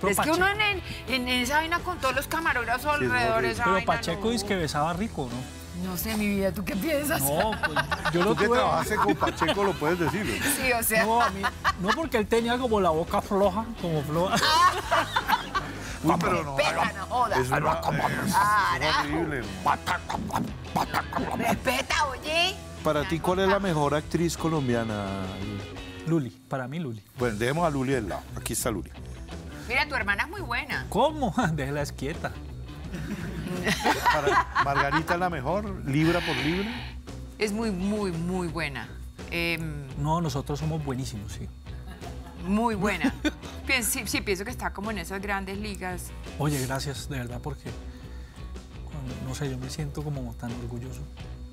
Es que uno en, en- en esa vaina con todos los camarógrafos alrededor,
horrible.
esa
Pero
vaina,
Pacheco
no.
dice que besaba rico, ¿no?
No sé, mi vida, ¿tú qué piensas?
No, pues yo lo
Tú que
tuve.
trabajaste con Pacheco lo puedes decir. ¿no?
Sí, o sea,
No, a mí- no, porque él tenía como la boca floja, como floja.
Uy, pero no.
respeta, no jodas.
Es, una, es- es horrible.
Respeta, oye.
Para ti, ¿cuál es la mejor actriz colombiana?
Luli, para mí Luli.
Bueno, dejemos a Luli del lado. Aquí está Luli.
Mira, tu hermana es muy buena.
¿Cómo? [LAUGHS] Déjela quieta. [LAUGHS]
Para Margarita es la mejor, libra por libra.
Es muy, muy, muy buena. Em,
No, nosotros somos buenísimos, sí.
muy [LAUGHS] buena. Sí, sí, pienso que está como en esas grandes ligas.
Oye, gracias, de verdad, porque cuando- no sé, yo me siento como tan orgulloso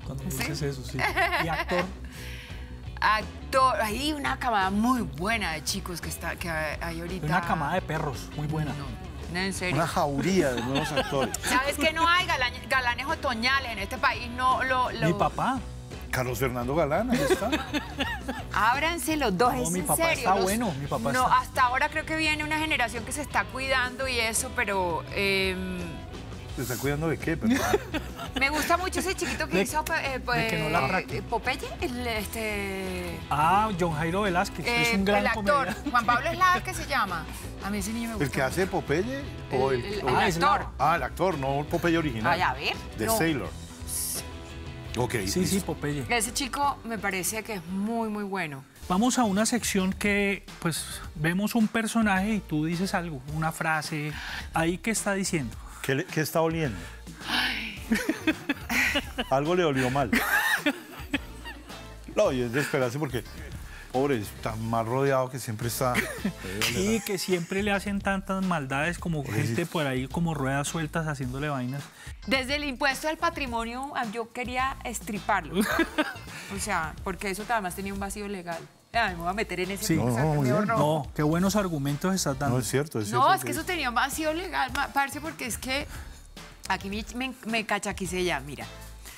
cuando me
¿Sí?
dices eso, sí. [LAUGHS] Y actor,
Actor, hay una camada muy buena de chicos que, está, que hay ahorita.
una camada de perros, muy buena.
No, no, en serio.
Una jauría de nuevos actores. [LAUGHS]
¿Sabes que no hay galanes, galanes otoñales en este país? No, lo, lo-
Mi papá,
Carlos Fernando Galán, ahí está. [LAUGHS]
Ábranse los dos,
No,
es
mi
en
papá
serio.
está
los-
bueno, mi papá
no,
está-
hasta ahora creo que viene una generación que se está cuidando y eso, pero em,
¿Se está cuidando de qué? Perdón. [LAUGHS]
me gusta mucho ese chiquito que
De-
hizo eh,
de que no la
eh. Popeye, el, este,
ah, John Jairo Velázquez, es un gran
el actor,
comediante.
Juan Pablo Eslava, que se llama. A mí ese niño me gusta.
¿El que hace Popeye? ¿O
El-
el,
el-
o-
el
Ah, es
actor.
Ah, el actor, no el Popeye original.
Ay, a ver.
De
no.
Sailor. Ok.
Sí, sí,
listo.
Popeye.
Ese chico me parece que es muy, muy bueno.
Vamos a una sección que, pues, vemos un personaje y tú dices algo, una frase. Ahí, ¿qué está diciendo?
¿Qué, le- qué está oliendo? Algo le olió mal. No, y es de esperarse porque, pobre, está más rodeado que siempre está.
Y que siempre le hacen tantas maldades como gente por ahí como ruedas sueltas haciéndole vainas.
Desde el impuesto al patrimonio, yo quería estriparlo. [LAUGHS] o sea, porque eso además tenía un vacío legal. Ay, me voy a meter en ese
Sí.
No,
horror.
No, qué buenos argumentos estás dando.
No es cierto, es cierto.
No, es que eso tenía un vacío legal, parce, porque es que aquí me, me, me cachaquicé ya, mira.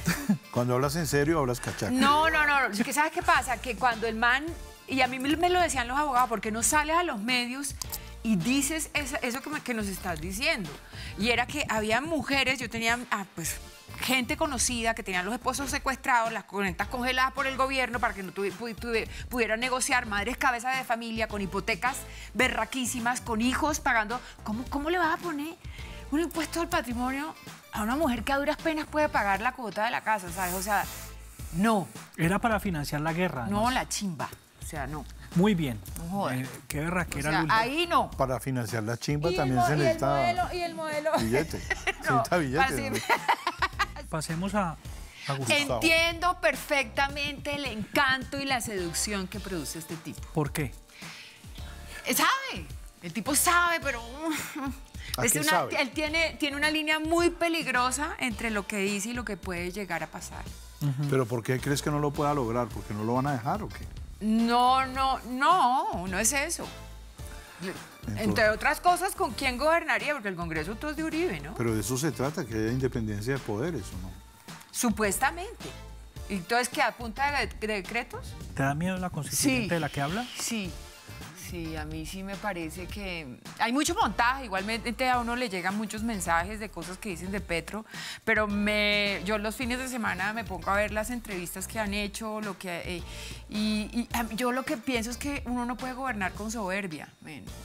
[LAUGHS]
Cuando hablas en serio, hablas cachaca.
No, no, no, es que ¿sabes qué pasa? Que cuando el man, y a mí me lo decían los abogados, porque no sales a los medios y dices eso que, me- que nos estás diciendo. Y era que había mujeres, yo tenía, ah, pues, gente conocida que tenían los esposos secuestrados, las cuentas congeladas por el gobierno para que no pudieran negociar, madres cabezas de familia con hipotecas berraquísimas, con hijos pagando. ¿Cómo, cómo le vas a poner un impuesto al patrimonio a una mujer que a duras penas puede pagar la cuota de la casa, ¿sabes? O sea, no,
Era para financiar la guerra.
no la chimba. O sea, no.
Muy bien.
No.
Eh, qué guerra
O
que era
sea, ahí no.
Para financiar la chimba
Y
también se
y el
necesita
modelo, y el modelo.
billete. [LAUGHS] Se
No,
necesita billete. ¿no?
Pasemos a, a Gustavo.
Entiendo perfectamente el encanto y la seducción que produce este tipo.
¿Por qué?
Sabe, el tipo sabe, pero...
¿A
es
qué
una-
sabe?
Él tiene, tiene una línea muy peligrosa entre lo que dice y lo que puede llegar a pasar.
Pero ¿por qué crees que no lo pueda lograr? ¿Porque no lo van a dejar o qué?
No, no, no, no es eso. Entre otras cosas, ¿con quién gobernaría? Porque el Congreso todo es de Uribe, ¿no?
Pero de eso se trata, que haya independencia de poderes, ¿o no?
Supuestamente. ¿Y entonces qué? ¿A punta de, de decretos?
¿Te da miedo la constituyente
Sí.
de la que habla?
Sí, sí, a mí sí me parece que hay mucho montaje, igualmente a uno le llegan muchos mensajes de cosas que dicen de Petro, pero me, yo los fines de semana me pongo a ver las entrevistas que han hecho, lo que eh, y, yo lo que pienso es que uno no puede gobernar con soberbia,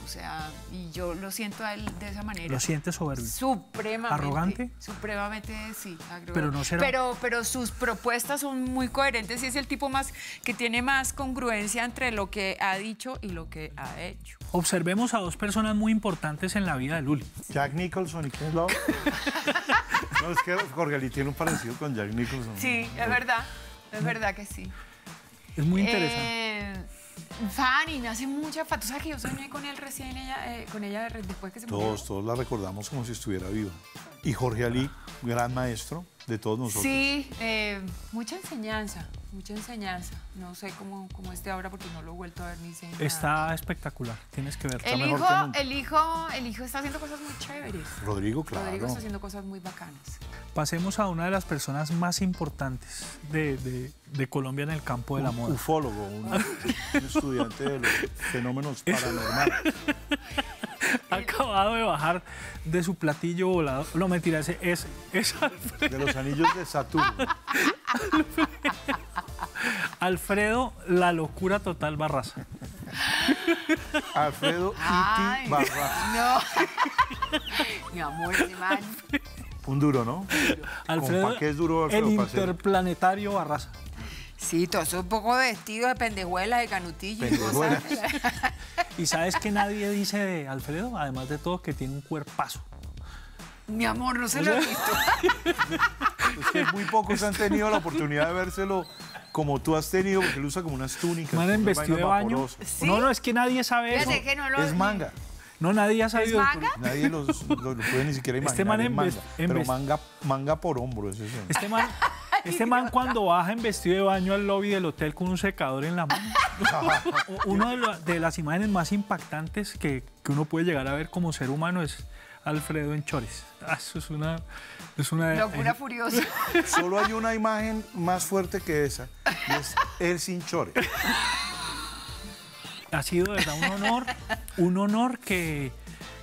o sea, y yo lo siento a él de esa manera.
¿Lo sientes soberbio?
Supremamente.
¿Arrogante?
Supremamente, sí.
Pero no será-
Pero, pero sus propuestas son muy coherentes y es el tipo más que tiene más congruencia entre lo que ha dicho y lo que ha hecho.
Observemos a dos personas muy importantes en la vida de Luli.
Jack Nicholson y Ken Love. [LAUGHS] no, es que Jorge Ali tiene un parecido con Jack Nicholson.
Sí, es verdad. Es verdad que sí.
Es muy interesante.
Eh, Fanny, me hace mucha falta. ¿Tú sabes que yo soñé con él recién, ella, eh, con ella después que se murió?
Todos, todos la recordamos como si estuviera viva. Y Jorge Ali, gran maestro de todos nosotros.
Sí, eh, mucha enseñanza, mucha enseñanza. No sé cómo, cómo esté ahora porque no lo he vuelto a ver ni sé nada.
Está espectacular. Tienes que ver.
El
mejor
hijo,
que nunca.
el hijo, el hijo está haciendo cosas muy chéveres.
Rodrigo, claro.
Rodrigo está haciendo cosas muy bacanas.
Pasemos a una de las personas más importantes de, de- de Colombia en el campo de la
un
moda.
ufólogo, un, [LAUGHS] un estudiante de los fenómenos [LAUGHS] paranormales.
Ha [LAUGHS] acabado de bajar de su platillo volador. No, mentira, ese es, es Alfredo,
De los anillos de Saturno.
Alfredo, la locura total Barraza.
Alfredo. Iti Barra.
No. Mi amor, ese man.
Un duro, ¿no?
Alfredo,
¿Para qué es duro Alfredo?
el interplanetario Barraza.
Sí, todo eso un poco de vestido de pendejuelas, de canutillos y
pendejuelas.
cosas.
¿Y sabes qué nadie dice de Alfredo? Además de todo, que tiene un cuerpazo.
Mi amor, no se lo he visto.
Es que muy pocos han tenido la oportunidad de vérselo como tú has tenido, porque él usa como unas túnicas.
Man en vestido de baño. No, no, es que nadie sabe eso.
Fíjate que no lo
Es manga.
No, nadie ha sabido.
manga?
Nadie los, lo, lo puede ni siquiera imaginar.
Este man
es
en
manga,
en
pero manga, manga por hombro es eso.
Este man, [LAUGHS] este man cuando baja en vestido de baño al lobby del hotel con un secador en la mano. [LAUGHS] Una de, la- de las imágenes más impactantes que, que uno puede llegar a ver como ser humano es Alfredo en chores. Ah, Eso es una... Es una
Locura furiosa. [LAUGHS]
Solo hay una imagen más fuerte que esa, y es él sin chores.
ha sido de verdad un honor, un honor que,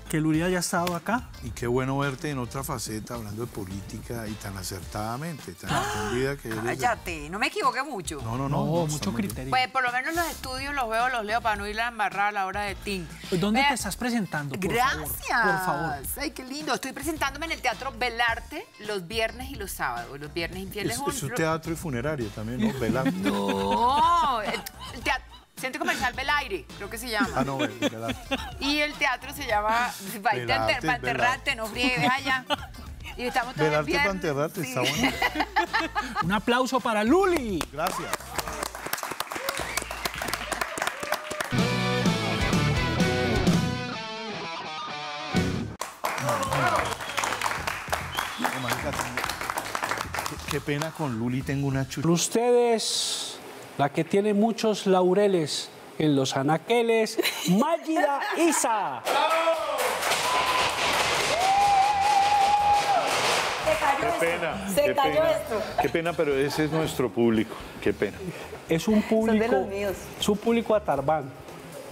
que Luli haya estado acá.
Y qué bueno verte en otra faceta, hablando de política y tan acertadamente, tan entendida que eres. de-
Cállate, no me equivoqué mucho.
No, no,
No,
no.
mucho criterio.
Pues por lo menos los estudios los veo, los leo para no ir a embarrar a la hora de ting.
¿Dónde te estás presentando? Por
Gracias.
Favor, por favor.
Ay, qué lindo. Estoy presentándome en el Teatro Belarte los viernes y los sábados. Los viernes infieles.
Es, es un teatro y funerario también, ¿no? [LAUGHS] Velante.
No, el teatro- Centro Comercial Belaire, creo que se llama.
Ah, no, velante.
Y el teatro se llama Para enterrarte, no friegues allá. Y estamos todos el
Velarte enterrarte,
Sí.
está bueno. [LAUGHS]
Un aplauso para Luli.
Gracias. Qué pena con Luli, tengo una chucha.
Ustedes, la que tiene muchos laureles en los anaqueles, Mágida Isa.
Qué pena.
Se
qué
cayó
pena.
esto.
Qué pena, pero ese es nuestro público. Qué pena.
Es un público,
los míos.
es un público atarbán.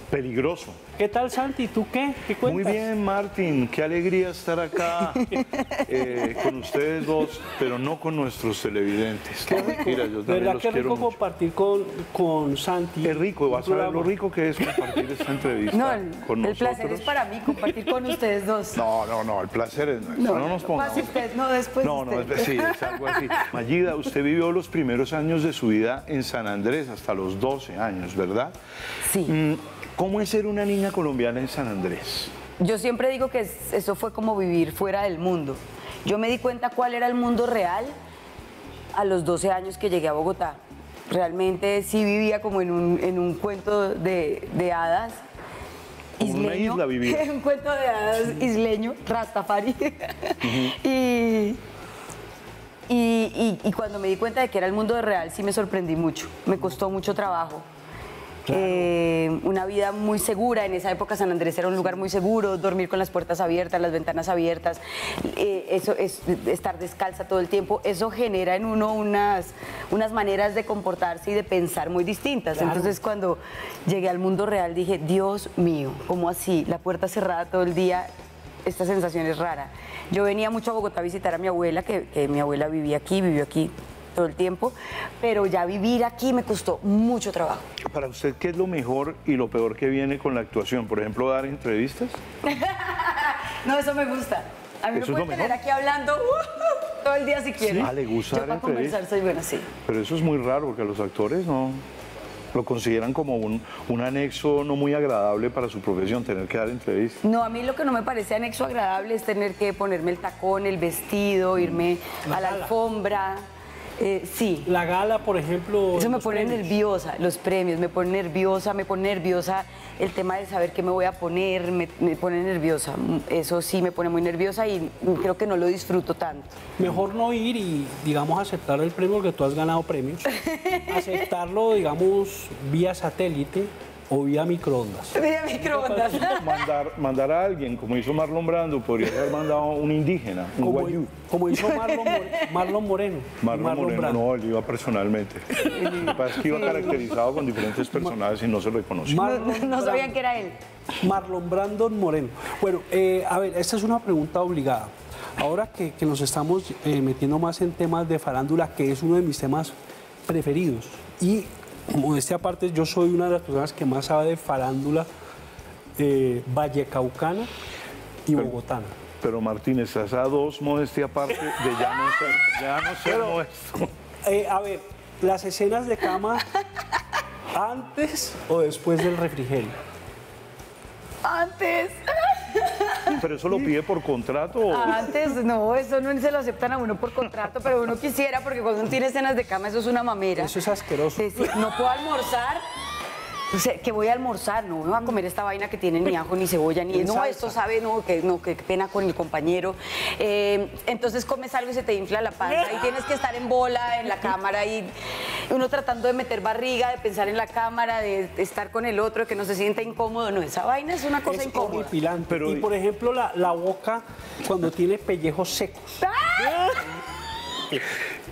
Peligroso.
¿Qué tal, Santi? ¿Tú qué? ¿Qué cuentas?
Muy bien, Martín. Qué alegría estar acá [LAUGHS] eh, con ustedes dos, pero no con nuestros televidentes. Mira, yo
¿Verdad
quiero
rico
mucho.
compartir con, con Santi?
Es rico, vas a ver lo rico que es compartir esta entrevista
No, el,
con
el
nosotros.
placer es para mí compartir con ustedes dos.
No, no, no, el placer es nuestro. No, nos pongamos.
Pase usted, no, después
No, no,
usted.
es- sí, es algo así. [LAUGHS] Mayida, usted vivió los primeros años de su vida en San Andrés, hasta los 12 años, ¿verdad?
Sí.
Mm, ¿Cómo es ser una niña colombiana en San Andrés?
Yo siempre digo que es- eso fue como vivir fuera del mundo. Yo me di cuenta cuál era el mundo real a los 12 años que llegué a Bogotá. Realmente sí vivía como en un, en un cuento de, de hadas.
En una
isleño.
isla vivía. [LAUGHS]
un cuento de hadas isleño, Rastafari. [LAUGHS] y, y, y- y cuando me di cuenta de que era el mundo real, sí me sorprendí mucho. Me costó mucho trabajo. Eh, una vida muy segura. En esa época San Andrés era un lugar muy seguro, dormir con las puertas abiertas, las ventanas abiertas, eh, eso es estar descalza todo el tiempo. Eso genera en uno unas, unas maneras de comportarse y de pensar muy distintas. Entonces cuando llegué al mundo real dije, Dios mío, ¿cómo así? La puerta cerrada todo el día, esta sensación es rara. Yo venía mucho a Bogotá a visitar a mi abuela, que, que mi abuela vivía aquí, vivió aquí todo el tiempo, pero ya vivir aquí me costó mucho trabajo.
Para usted, ¿qué es lo mejor y lo peor que viene con la actuación? Por ejemplo, dar entrevistas. [LAUGHS]
No, eso me gusta. A mí
Eso
me pueden tener
mejor.
aquí hablando uh, todo el día si quieren.
Ah, ¿le gusta
Yo para conversar soy buena, sí.
Pero eso es muy raro porque los actores no lo consideran como un, un anexo no muy agradable para su profesión, tener que dar entrevistas.
No, a mí lo que no me parece anexo agradable es tener que ponerme el tacón, el vestido, irme a la alfombra. Eh, sí.
La gala, por ejemplo.
Eso me pone
premios.
nerviosa, los premios, me pone nerviosa, me pone nerviosa el tema de saber qué me voy a poner, me, me pone nerviosa. Eso sí me pone muy nerviosa y creo que no lo disfruto tanto.
Mejor no ir y, digamos, aceptar el premio porque tú has ganado premios. [LAUGHS] Aceptarlo, digamos, vía satélite o vía microondas.
Mira microondas.
Mandar, mandar a alguien, como hizo Marlon Brando, podría haber mandado a un indígena, un
Como,
guayú.
como hizo Marlon, Marlon Moreno. [LAUGHS]
Marlon, Moreno,
Brando.
no, él iba personalmente. Lo que pasa es que iba caracterizado con diferentes personajes y no se reconoció.
Marlon
No sabían
Brando.
que era él.
Marlon Brandon Moreno. Bueno, eh, a ver, esta es una pregunta obligada. Ahora que, que nos estamos eh, metiendo más en temas de farándula, que es uno de mis temas preferidos, y modestia aparte, yo soy una de las personas que más sabe de farándula eh, vallecaucana y bogotana.
Pero Martín, estás a dos modestia aparte de ya no ser, ya no ser modesto.
Eh, a ver, las escenas de cama antes o después del refrigerio.
Antes.
Pero eso lo pide por contrato. o-
Antes, no, eso no se lo aceptan a uno por contrato, pero uno quisiera, porque cuando uno tiene escenas de cama, eso es una mamera.
Eso es asqueroso.
Decir, no puedo almorzar. O sea, que voy a almorzar, no me voy a comer esta vaina que tiene ni ajo ni cebolla, ni [LAUGHS] no,
salsa.
esto sabe, no, que no, que pena con el compañero. Eh, entonces comes algo y se te infla la panza y tienes que estar en bola en la cámara y uno tratando de meter barriga, de pensar en la cámara, de estar con el otro, de que no se sienta incómodo. No, esa vaina es una cosa
Es
incómoda.
Pero-
y por ejemplo, la, la boca cuando tiene pellejos secos. [LAUGHS]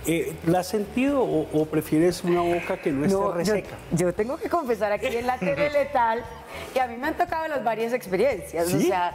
Eh, ¿La has sentido o, o prefieres una boca que no esté
No, yo,
reseca?
yo tengo que confesar aquí en la tele letal que a mí me han tocado las varias experiencias. O sea,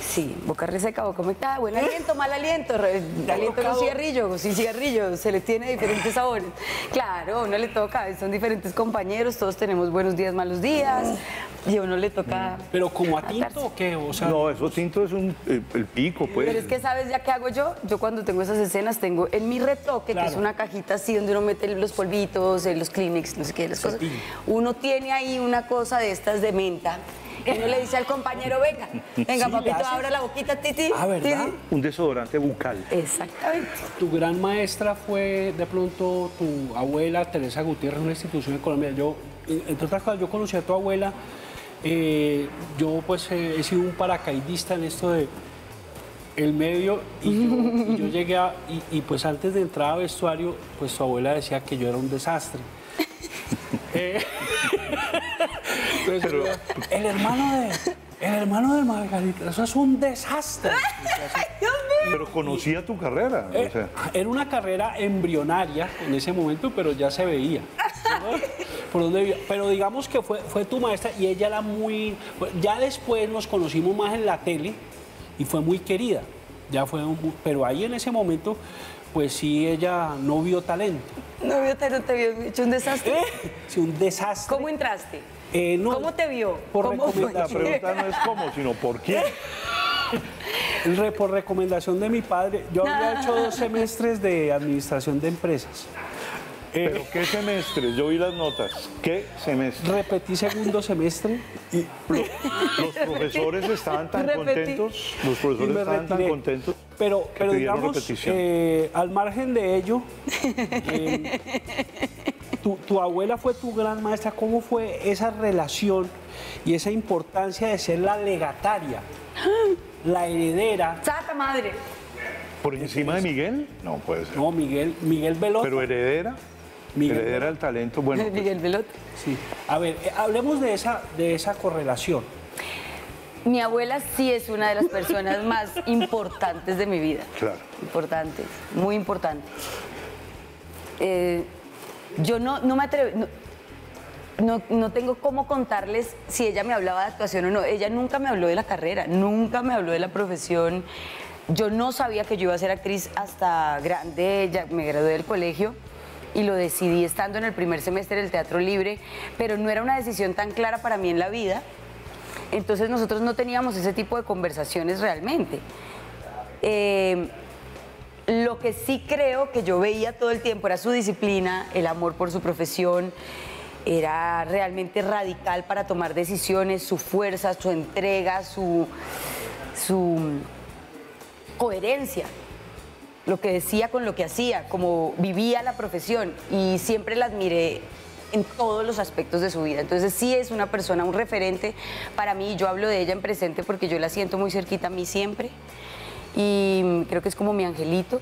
sí, boca reseca, boca humectada, buen aliento, mal aliento, aliento con cigarrillo, sin cigarrillo, se le tiene diferentes sabores. Claro, a uno le toca, son diferentes compañeros, todos tenemos buenos días, malos días, y a uno le toca.
¿Pero como a
atarse.
tinto o qué? O sea,
No, eso tinto es un, el, el pico, pues.
Pero es que, ¿sabes ya qué hago yo? Yo cuando tengo esas escenas tengo en mi retoque, que es una cajita así donde uno mete los polvitos, eh, los Kleenex, no sé qué, las cosas. Uno tiene ahí una cosa de estas de menta. Y uno le dice al compañero, venga, venga,
Sí,
papito, abra la boquita, titi.
Ah, ¿verdad?
titi.
Un desodorante bucal.
Exactamente.
tu gran maestra fue de pronto tu abuela Teresa Gutiérrez, una institución en Colombia. Yo, entre otras cosas, yo conocí a tu abuela. eh, yo pues eh, he sido un paracaidista en esto de el medio y yo, y yo llegué a, y, y, pues antes de entrar a vestuario, pues tu abuela decía que yo era un desastre. [LAUGHS] Eh, [LAUGHS] el hermano de el hermano de Margarita, eso es un desastre.
Pero conocía tu carrera.
Eh,
o sea.
Era una carrera embrionaria en ese momento, pero ya se veía. por dónde vivía. Pero digamos que fue, fue tu maestra y ella era muy... Ya después nos conocimos más en la tele y fue muy querida. Ya fue un- pero ahí en ese momento, pues sí, ella no vio talento.
No vio, te, no te vio hecho un desastre.
Sí, un desastre.
¿Cómo entraste?
Eh, no,
¿Cómo te vio?
Por
¿Cómo?
La
recomendación.
pregunta no es cómo, sino por quién. [LAUGHS]
Re- por recomendación de mi padre, yo había [LAUGHS] hecho dos semestres de administración de empresas.
Pero ¿qué semestres? Yo vi las notas. ¿Qué semestre?
Repetí segundo semestre y, [LAUGHS]
Los profesores estaban tan
Repetí.
contentos. Los profesores estaban tan contentos.
Pero, pero digamos, eh, al margen de ello, eh, tu, tu abuela fue tu gran maestra. ¿Cómo fue esa relación y esa importancia de ser la legataria, la heredera?
¡Sata madre!
¿Por encima de Miguel? No puede ser.
No, Miguel, Miguel Veloz.
Pero heredera.
Miguel
heredera del talento. Bueno, [LAUGHS] pues,
Miguel Velote.
Sí. A ver, eh, hablemos de esa, de esa correlación.
Mi abuela sí es una de las personas [LAUGHS] más importantes de mi vida.
claro.
Importantes, muy importantes. Eh, yo no, no me atrevo, no, no, tengo cómo contarles si ella me hablaba de actuación o no. Ella nunca me habló de la carrera, nunca me habló de la profesión. Yo no sabía que yo iba a ser actriz hasta grande, ya me gradué del colegio y lo decidí estando en el primer semestre del Teatro Libre, pero no era una decisión tan clara para mí en la vida. Entonces nosotros no teníamos ese tipo de conversaciones realmente. Eh, lo que sí creo que yo veía todo el tiempo era su disciplina, el amor por su profesión, era realmente radical para tomar decisiones, su fuerza, su entrega, su, su coherencia, lo que decía con lo que hacía, como vivía la profesión. Y siempre la admiré en todos los aspectos de su vida. Entonces sí es una persona, un referente para mí, yo hablo de ella en presente porque yo la siento muy cerquita a mí siempre y creo que es como mi angelito.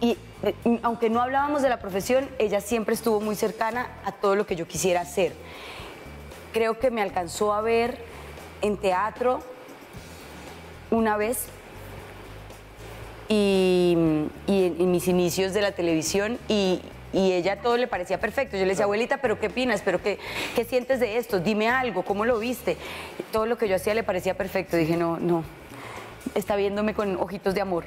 Y eh, aunque no hablábamos de la profesión, ella siempre estuvo muy cercana a todo lo que yo quisiera hacer. Creo que me alcanzó a ver en teatro una vez y, en, en mis inicios de la televisión y, y ella todo le parecía perfecto. Yo le decía, abuelita, ¿pero qué opinas? ¿Pero qué, qué sientes de esto? Dime algo, ¿cómo lo viste? Todo lo que yo hacía le parecía perfecto. Dije, no, no, está viéndome con ojitos de amor.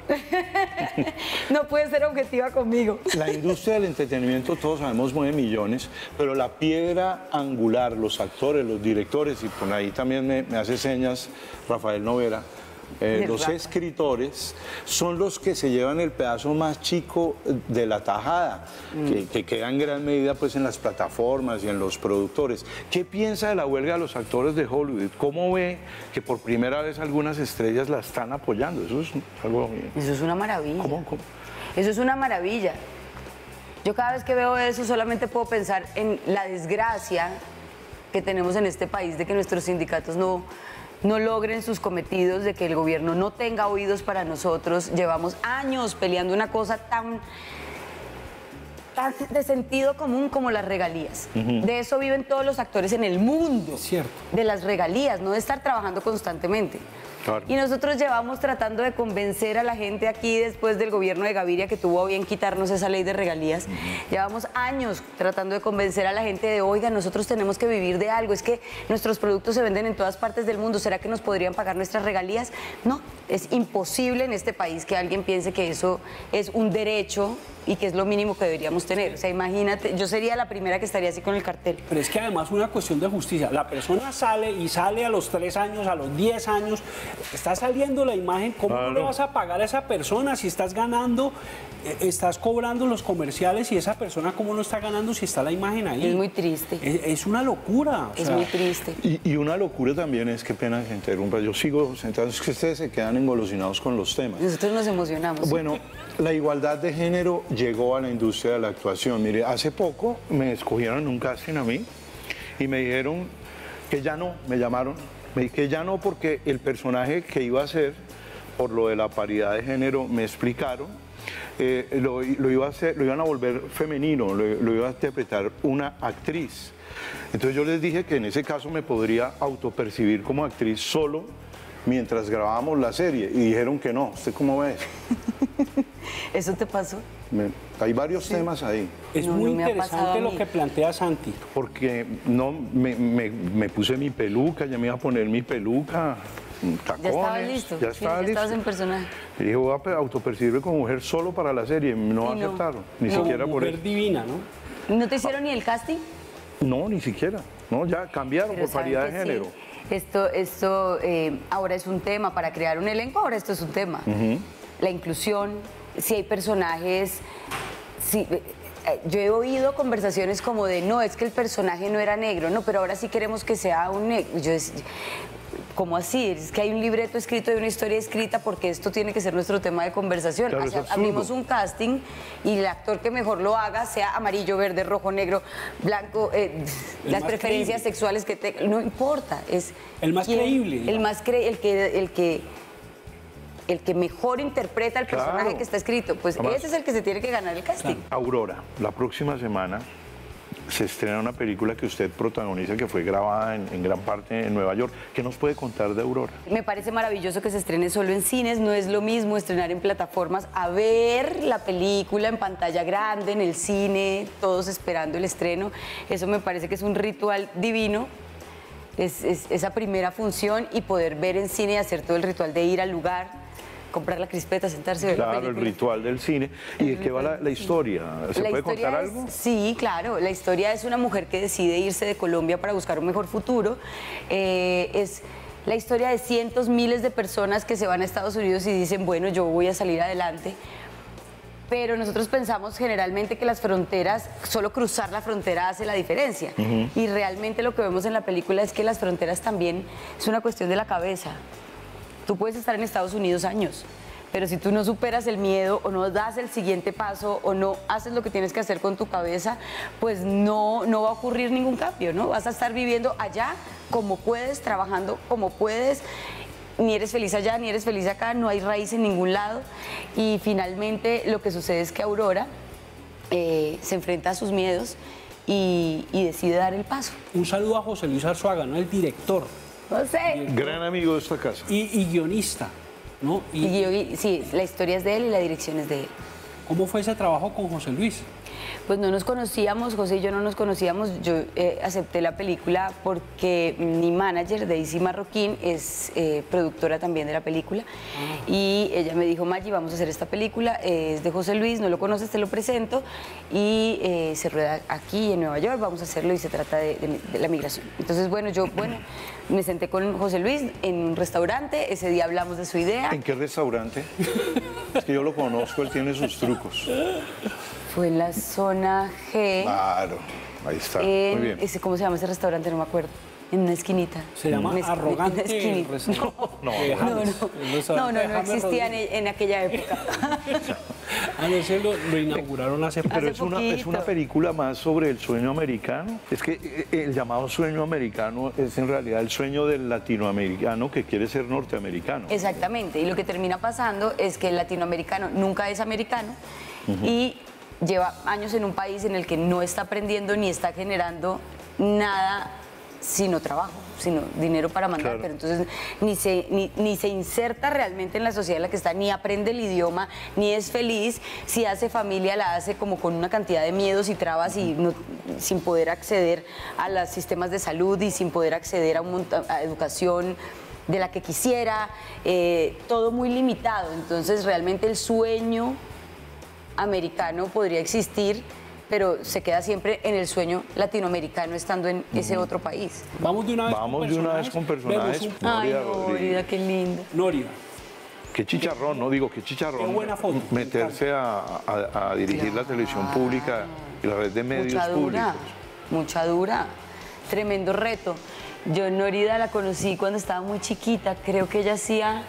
[LAUGHS] no puede ser objetiva conmigo.
La industria del entretenimiento, todos sabemos, mueve millones, pero la piedra angular, los actores, los directores, y por ahí también me, me hace señas Rafael Novera, eh, los escritores son los que se llevan el pedazo más chico de la tajada, que, que queda en gran medida pues en las plataformas y en los productores. ¿Qué piensa de la huelga de los actores de Hollywood? ¿Cómo ve que por primera vez algunas estrellas la están apoyando? Eso es algo...
Eso es una maravilla.
¿Cómo, cómo?
Eso es una maravilla. Yo cada vez que veo eso solamente puedo pensar en la desgracia que tenemos en este país de que nuestros sindicatos no, no logren sus cometidos, de que el gobierno no tenga oídos para nosotros. Llevamos años peleando una cosa tan, tan de sentido común como las regalías. De eso viven todos los actores en el mundo.
Cierto.
De las regalías, no de estar trabajando constantemente.
Claro.
Y nosotros llevamos tratando de convencer a la gente aquí después del gobierno de Gaviria que tuvo a bien quitarnos esa ley de regalías. Llevamos años tratando de convencer a la gente de, oiga, nosotros tenemos que vivir de algo. Es que nuestros productos se venden en todas partes del mundo. ¿Será que nos podrían pagar nuestras regalías? No, es imposible en este país que alguien piense que eso es un derecho y que es lo mínimo que deberíamos tener. O sea, imagínate, yo sería la primera que estaría así con el cartel.
Pero es que además una cuestión de justicia. La persona sale y sale a los 3 años, a los 10 años. Está saliendo la imagen. ¿Cómo no le
Claro.
vas a pagar a esa persona si estás ganando, eh, estás cobrando los comerciales y esa persona cómo no está ganando si está la imagen ahí?
Es muy triste.
Es, es una locura. o
Es
sea,
muy triste.
Y, y una locura también es, qué pena que interrumpa, yo sigo sentado, es que ustedes se quedan engolosinados con los temas.
Nosotros nos emocionamos.
Bueno, la igualdad de género llegó a la industria de la actuación. Mire, hace poco me escogieron un casting a mí y me dijeron que ya no, me llamaron, me que ya no porque el personaje que iba a hacer, por lo de la paridad de género, me explicaron, eh, lo, lo iba a hacer, lo iban a volver femenino, lo, lo iba a interpretar una actriz. Entonces yo les dije que en ese caso me podría autopercibir como actriz solo mientras grabábamos la serie y dijeron que no. ¿Usted cómo ve eso? [LAUGHS]
¿Eso te pasó?
Me- hay varios temas ahí.
Es
No,
muy
no
interesante lo que plantea Santi.
Porque no me, me- me puse mi peluca, ya me iba a poner mi peluca, tacones.
Ya estaba listo.
Ya
sí,
estaba
ya estabas
listo.
en personaje.
Y dije, voy a pe- autopercibirme como mujer solo para la serie. No
Y no.
aceptaron, ni
No.
siquiera por
mujer
eso.
divina, ¿no?
¿No te hicieron ni el casting?
No, ni siquiera. No, ya cambiaron
Pero
por paridad de
sí.
género.
Esto, esto eh, ahora es un tema para crear un elenco, ahora esto es un tema. La inclusión, si hay personajes, si, eh, eh, yo he oído conversaciones como de no, es que el personaje no era negro, no, pero ahora sí queremos que sea un negro. Yo es- ¿Cómo así? Es que hay un libreto escrito y una historia escrita porque esto tiene que ser nuestro tema de conversación.
Claro,
abrimos un casting y el actor que mejor lo haga sea amarillo, verde, rojo, negro, blanco, eh, las preferencias
creíble.
sexuales que te, no importa, es
El más creíble,
el más cre- el que el que el que mejor interpreta el personaje
Claro.
que está escrito, pues
Además-
ese es el que se tiene que ganar el casting.
Aurora, la próxima semana se estrena una película que usted protagoniza que fue grabada en, en gran parte en Nueva York. ¿Qué nos puede contar de Aurora?
Me parece maravilloso que se estrene solo en cines, no es lo mismo estrenar en plataformas a ver la película en pantalla grande, en el cine, todos esperando el estreno. Eso me parece que es un ritual divino. Es, es- esa primera función y poder ver en cine y hacer todo el ritual de ir al lugar, comprar la crispeta, sentarse,
Claro, el ritual del cine. ¿Y de qué va la, la historia? ¿Se
La
puede
historia
contar
es-
algo?
Sí, claro. La historia es una mujer que decide irse de Colombia para buscar un mejor futuro. Eh, es la historia de cientos, miles de personas que se van a Estados Unidos y dicen, bueno, yo voy a salir adelante. Pero nosotros pensamos generalmente que las fronteras, solo cruzar la frontera hace la diferencia. Y realmente lo que vemos en la película es que las fronteras también es una cuestión de la cabeza. Tú puedes estar en Estados Unidos años, pero si tú no superas el miedo o no das el siguiente paso o no haces lo que tienes que hacer con tu cabeza, pues no, no va a ocurrir ningún cambio, ¿no? Vas a estar viviendo allá como puedes, trabajando como puedes. Ni eres feliz allá, ni eres feliz acá, no hay raíz en ningún lado. Y finalmente lo que sucede es que Aurora eh, se enfrenta a sus miedos y, y decide dar el paso.
Un saludo a José Luis Arzuaga, ¿no? El director
No sé.
Gran amigo de esta casa.
y, y guionista, ¿no? Y,
Y yo- y- sí, la historia es de él y la dirección es de él.
¿Cómo fue ese trabajo con José Luis?
Pues no nos conocíamos, José y yo no nos conocíamos. Yo eh, acepté la película porque mi manager, Daisy Marroquín, es eh, productora también de la película. Y ella me dijo, Maggi, vamos a hacer esta película. eh, es de José Luis, no lo conoces, te lo presento. Y se rueda aquí en Nueva York, vamos a hacerlo y se trata de- de la migración. Entonces, bueno, yo, bueno, me senté con José Luis en un restaurante. Ese día hablamos de su idea.
¿En qué restaurante? es que yo lo conozco, él tiene sus trucos.
Fue en la zona G.
Claro, ahí está.
en
Muy bien.
ese- ¿Cómo se llama ese restaurante? No me acuerdo. En una esquinita.
Se llama
Una
Arrogante
una esquinita.
No,
No, no, no, no, no
Rodríguez.
en, en aquella época. [LAUGHS]
Ah, no, ese lo, lo inauguraron hace
Pero
Hace
es una, es una película más sobre el sueño americano. Es que eh, el llamado sueño americano es en realidad el sueño del latinoamericano que quiere ser norteamericano.
Exactamente. Y lo que termina pasando es que el latinoamericano nunca es americano y lleva años en un país en el que no está aprendiendo ni está generando nada sino trabajo, sino dinero para mandar,
Claro.
pero entonces ni se, ni, ni se inserta realmente en la sociedad en la que está, ni aprende el idioma, ni es feliz, si hace familia la hace como con una cantidad de miedos y trabas y no- sin poder acceder a los sistemas de salud y sin poder acceder a, un a educación de la que quisiera, eh, todo muy limitado, entonces realmente el sueño americano podría existir, pero se queda siempre en el sueño latinoamericano estando en ese otro país.
Vamos de una vez
Vamos de una vez con personajes.
Un-
Ay,
Gloria
no,
Rodríguez.
Frida, qué lindo.
Noria.
Qué chicharrón, no digo qué chicharrón.
Qué buena foto, me
Meterse a, a- a dirigir la televisión pública y la red de medios
Mucha dura,
públicos.
mucha dura. Tremendo reto. Yo Norida la conocí cuando estaba muy chiquita. Creo que ella hacía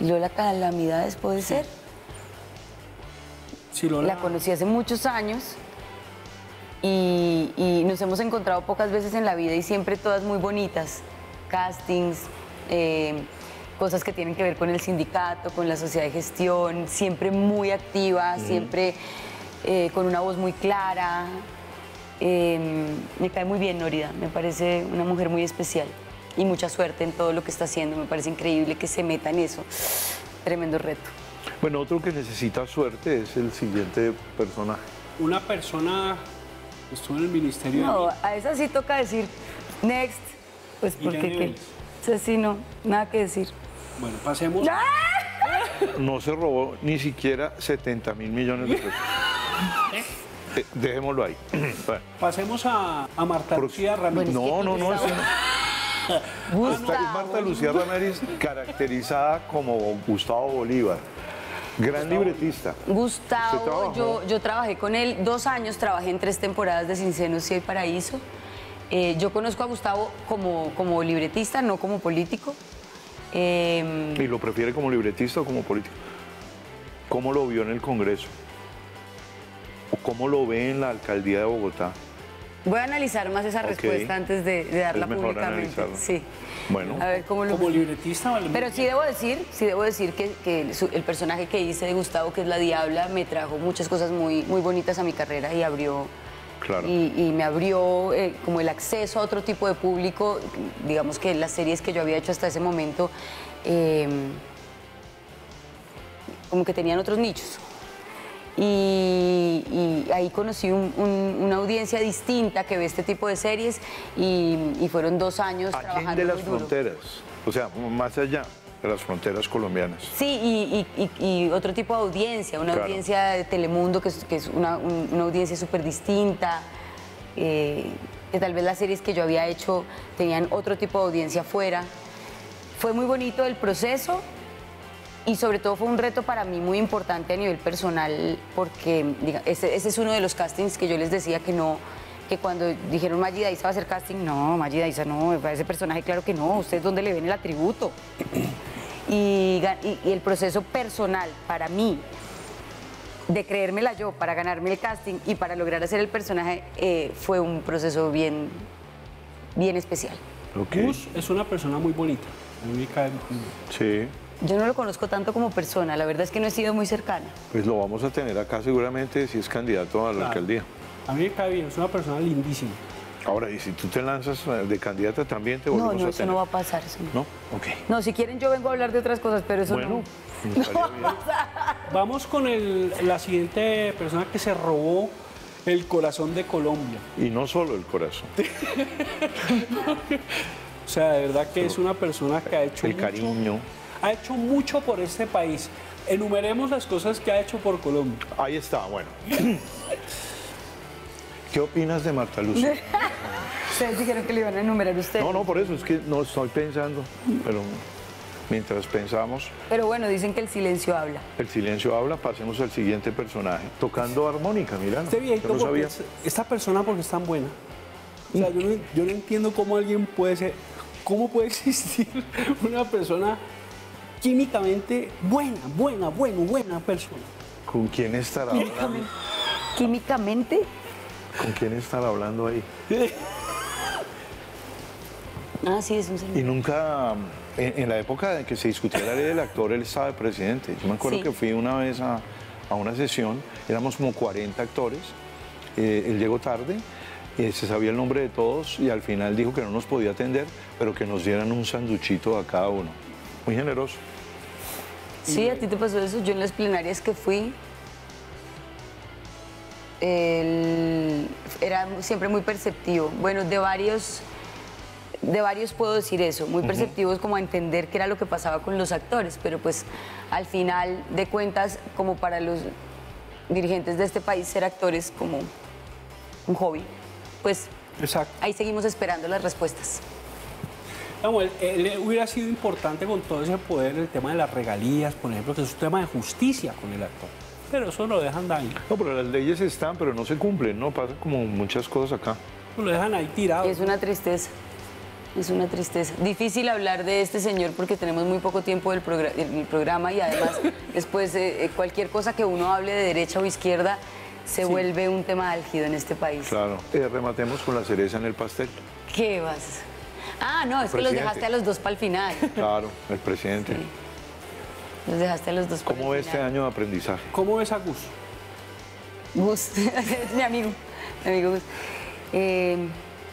Lola Calamidades, ¿puede ser?
Sí, Lola.
La conocí hace muchos años y, y nos hemos encontrado pocas veces en la vida y siempre todas muy bonitas. Castings, eh, cosas que tienen que ver con el sindicato, con la sociedad de gestión, siempre muy activa, siempre eh, con una voz muy clara. Eh, me cae muy bien Norida, me parece una mujer muy especial y mucha suerte en todo lo que está haciendo, me parece increíble que se meta en eso. Tremendo reto.
Bueno, otro que necesita suerte es el siguiente personaje.
Una persona estuvo en el ministerio
No,
de...
a esa sí toca decir next. Pues porque qué. Esa sí no, nada que decir.
Bueno, pasemos...
No se robó ni siquiera 70 mil millones de pesos. [LAUGHS] Eh, dejémoslo ahí. [CLEARS THROAT] Bueno,
Pasemos a, a Marta
Por-
Lucía Ramírez.
no, no, no. es
Gustavo.
una- Esta es Marta Lucía Ramírez, caracterizada como Gustavo Bolívar. Gran libretista. ¿Usted
Gustavo, yo, yo trabajé con él dos años, trabajé en tres temporadas de Sin Senos y Hay Paraíso. Eh, yo conozco a Gustavo como, como libretista, no como político. Eh,
¿Y lo prefiere como libretista o como político? ¿Cómo lo vio en el Congreso? ¿O cómo lo ve en la alcaldía de Bogotá?
Voy a analizar más esa respuesta antes de, de darla
Es mejor
públicamente.
analizarla.
Sí.
Bueno.
A ver cómo lo
Como libretista, vale.
Pero sí debo decir, sí debo decir que, que el, su- el personaje que hice de Gustavo, que es la Diabla, me trajo muchas cosas muy, muy bonitas a mi carrera y abrió
Claro.
y, y me abrió eh, como el acceso a otro tipo de público. Digamos que las series que yo había hecho hasta ese momento, eh, como que tenían otros nichos. Y, y ahí conocí un- un- una audiencia distinta que ve este tipo de series y, y fueron dos años
Allá
trabajando
de las
muy duro.
fronteras, o sea, más allá de las fronteras colombianas.
Sí, y, y- y- y otro tipo de audiencia, una
Claro.
audiencia de Telemundo que es, que es una, un- una audiencia súper distinta, eh, que tal vez las series que yo había hecho tenían otro tipo de audiencia afuera. Fue muy bonito el proceso y sobre todo fue un reto para mí muy importante a nivel personal porque diga, ese, ese es uno de los castings que yo les decía que no, que cuando dijeron Maggie Isa va a hacer casting, no, Maggie Isa no, para ese personaje claro que no, ¿ustedes dónde le ven el atributo? [CLEARS THROAT] Y, y- y el proceso personal para mí de creérmela yo para ganarme el casting y para lograr hacer el personaje eh, fue un proceso bien, bien especial.
Ok.
Gus es una persona muy bonita. A mí me cae-
Sí,
Yo no lo conozco tanto como persona, la verdad es que no he sido muy cercana.
pues lo vamos a tener acá seguramente si es candidato a la
Claro.
alcaldía.
A mí me cae bien, es una persona lindísima.
Ahora, y si tú te lanzas eh, de candidata también te
No,
volvemos
no,
a
eso
tener.
no va a pasar. eso no.
¿No? Ok.
No, si quieren yo vengo a hablar de otras cosas, pero eso
Bueno,
no.
estaría [LAUGHS] bien.
Vamos con el- la siguiente persona que se robó el corazón de Colombia.
Y no solo el corazón, [LAUGHS]
O sea, de verdad que es una persona que ha hecho
el
mucho,
cariño.
Ha hecho mucho por este país. Enumeremos las cosas que ha hecho por Colombia.
Ahí está, bueno. [CLEARS THROAT] ¿Qué opinas de Marta Lucía? [LAUGHS]
Ustedes dijeron que le iban a enumerar ustedes.
No, no, por eso es que no estoy pensando, pero mientras pensamos,
Pero bueno, dicen que el silencio habla.
el silencio habla, pasemos al siguiente personaje. Tocando armónica, mira.
Este viejito,
no
porque
sabía.
es- esta persona porque es tan buena. O sea, yo no, yo no entiendo cómo alguien puede ser, cómo puede [LAUGHS] existir una persona químicamente buena, buena, buena, buena persona.
¿Con quién estará hablando?
Químicamente,
¿Con quién estará hablando ahí? [LAUGHS]
ah, sí, es un
Y
señor.
nunca, en, en la época en que se discutía la ley del actor, él estaba de presidente. Yo me acuerdo
Sí.
que fui una vez a, a una sesión, éramos como 40 actores, eh, él llegó tarde, eh, se sabía el nombre de todos y al final dijo que no nos podía atender, pero que nos dieran un sanduchito a cada uno. Muy generoso.
Sí, a ti te pasó eso. Yo en las plenarias que fui, era siempre muy perceptivo. Bueno, de varios, de varios puedo decir eso, muy perceptivos como a entender qué era lo que pasaba con los actores, pero pues al final de cuentas, como para los dirigentes de este país, ser actores como un hobby, pues
Exacto.
ahí seguimos esperando las respuestas.
Samuel, él hubiera sido importante con todo ese poder el tema de las regalías, por ejemplo, que es un tema de justicia con el actor. Pero eso lo dejan ahí,
No, pero las leyes están, pero no se cumplen, ¿no? Pasa como muchas cosas acá.
lo dejan ahí tirado.
Es una tristeza. Es una tristeza. Difícil hablar de este señor porque tenemos muy poco tiempo del, progra- del programa y además [LAUGHS] después eh, eh, cualquier cosa que uno hable de derecha o izquierda se vuelve un tema álgido en este país.
Claro. Eh, rematemos con la cereza en el pastel.
¿Qué vas? Ah, no, es que los dejaste a los dos para el final. [LAUGHS]
Claro, el presidente.
Los dejaste a los dos para
¿Cómo
el
este
final.
año de aprendizaje?
¿Cómo ves a Gus?
Gus, es [LAUGHS] mi amigo, mi amigo Gus. Eh,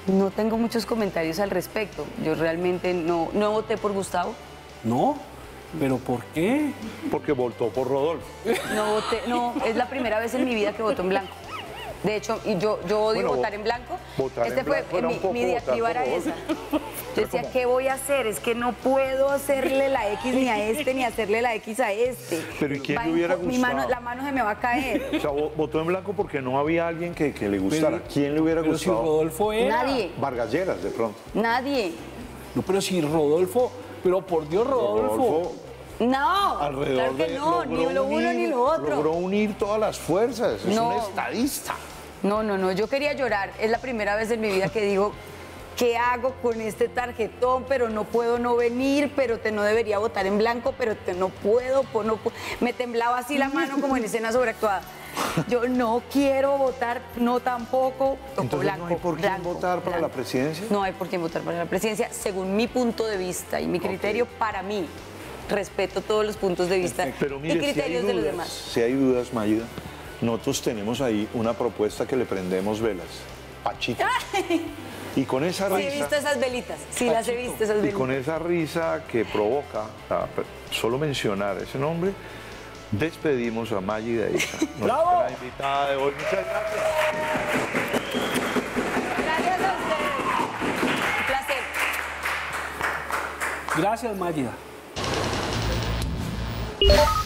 no tengo muchos comentarios al respecto. Yo realmente no, no voté por Gustavo.
No. ¿Pero por qué?
Porque votó por Rodolfo.
No voté, no, es la primera vez en mi vida que voto en blanco. De hecho, y yo, yo odio
Bueno,
votar
vo-
en blanco.
votar
este
en
fue
blanco
mi,
poco
mi
por
era
Rodolfo.
esa. Yo decía, ¿qué voy a hacer? Es que no puedo hacerle la X ni a este, ni hacerle la X a este.
Pero ¿y quién le hubiera
co- Mi mano,
gustado?
la mano se me va a caer.
O sea, vo- votó en blanco porque no había alguien que, que le gustara. ¿Quién le hubiera
Pero si
gustado?
Rodolfo era.
Nadie,
Vargas Lleras, de pronto.
nadie.
No, pero si Rodolfo. Pero por Dios, Rodolfo.
Rodolfo,
No,
alrededor
claro que
de.
no, ni lo uno
unir-
ni lo otro.
Logró unir todas las fuerzas. Es
No.
un estadista.
No, no, no, yo quería llorar. Es la primera vez en mi vida que digo, ¿qué hago con este tarjetón? Pero no puedo no venir, pero te no debería votar en blanco, pero te no puedo, no pu- me temblaba así la mano como en escena sobreactuada. Yo no quiero votar, no tampoco. Tocó
Entonces
blanco,
no hay por quién
blanco,
votar para la presidencia.
No hay por quién votar para la presidencia, según mi punto de vista y mi criterio para mí. Respeto todos los puntos de vista
Pero
y
mire, si hay,
criterios de los demás.
si hay dudas, Mayida, nosotros tenemos ahí una propuesta que le prendemos velas. Pachito. Y con esa
Sí, he
risa.
visto esas velitas. Sí, las he visto esas
Y
velitas.
con esa risa que provoca, ah, solo mencionar ese nombre, despedimos a Maggie de Isa, [LAUGHS] nuestra invitada de hoy. Muchas gracias.
Gracias a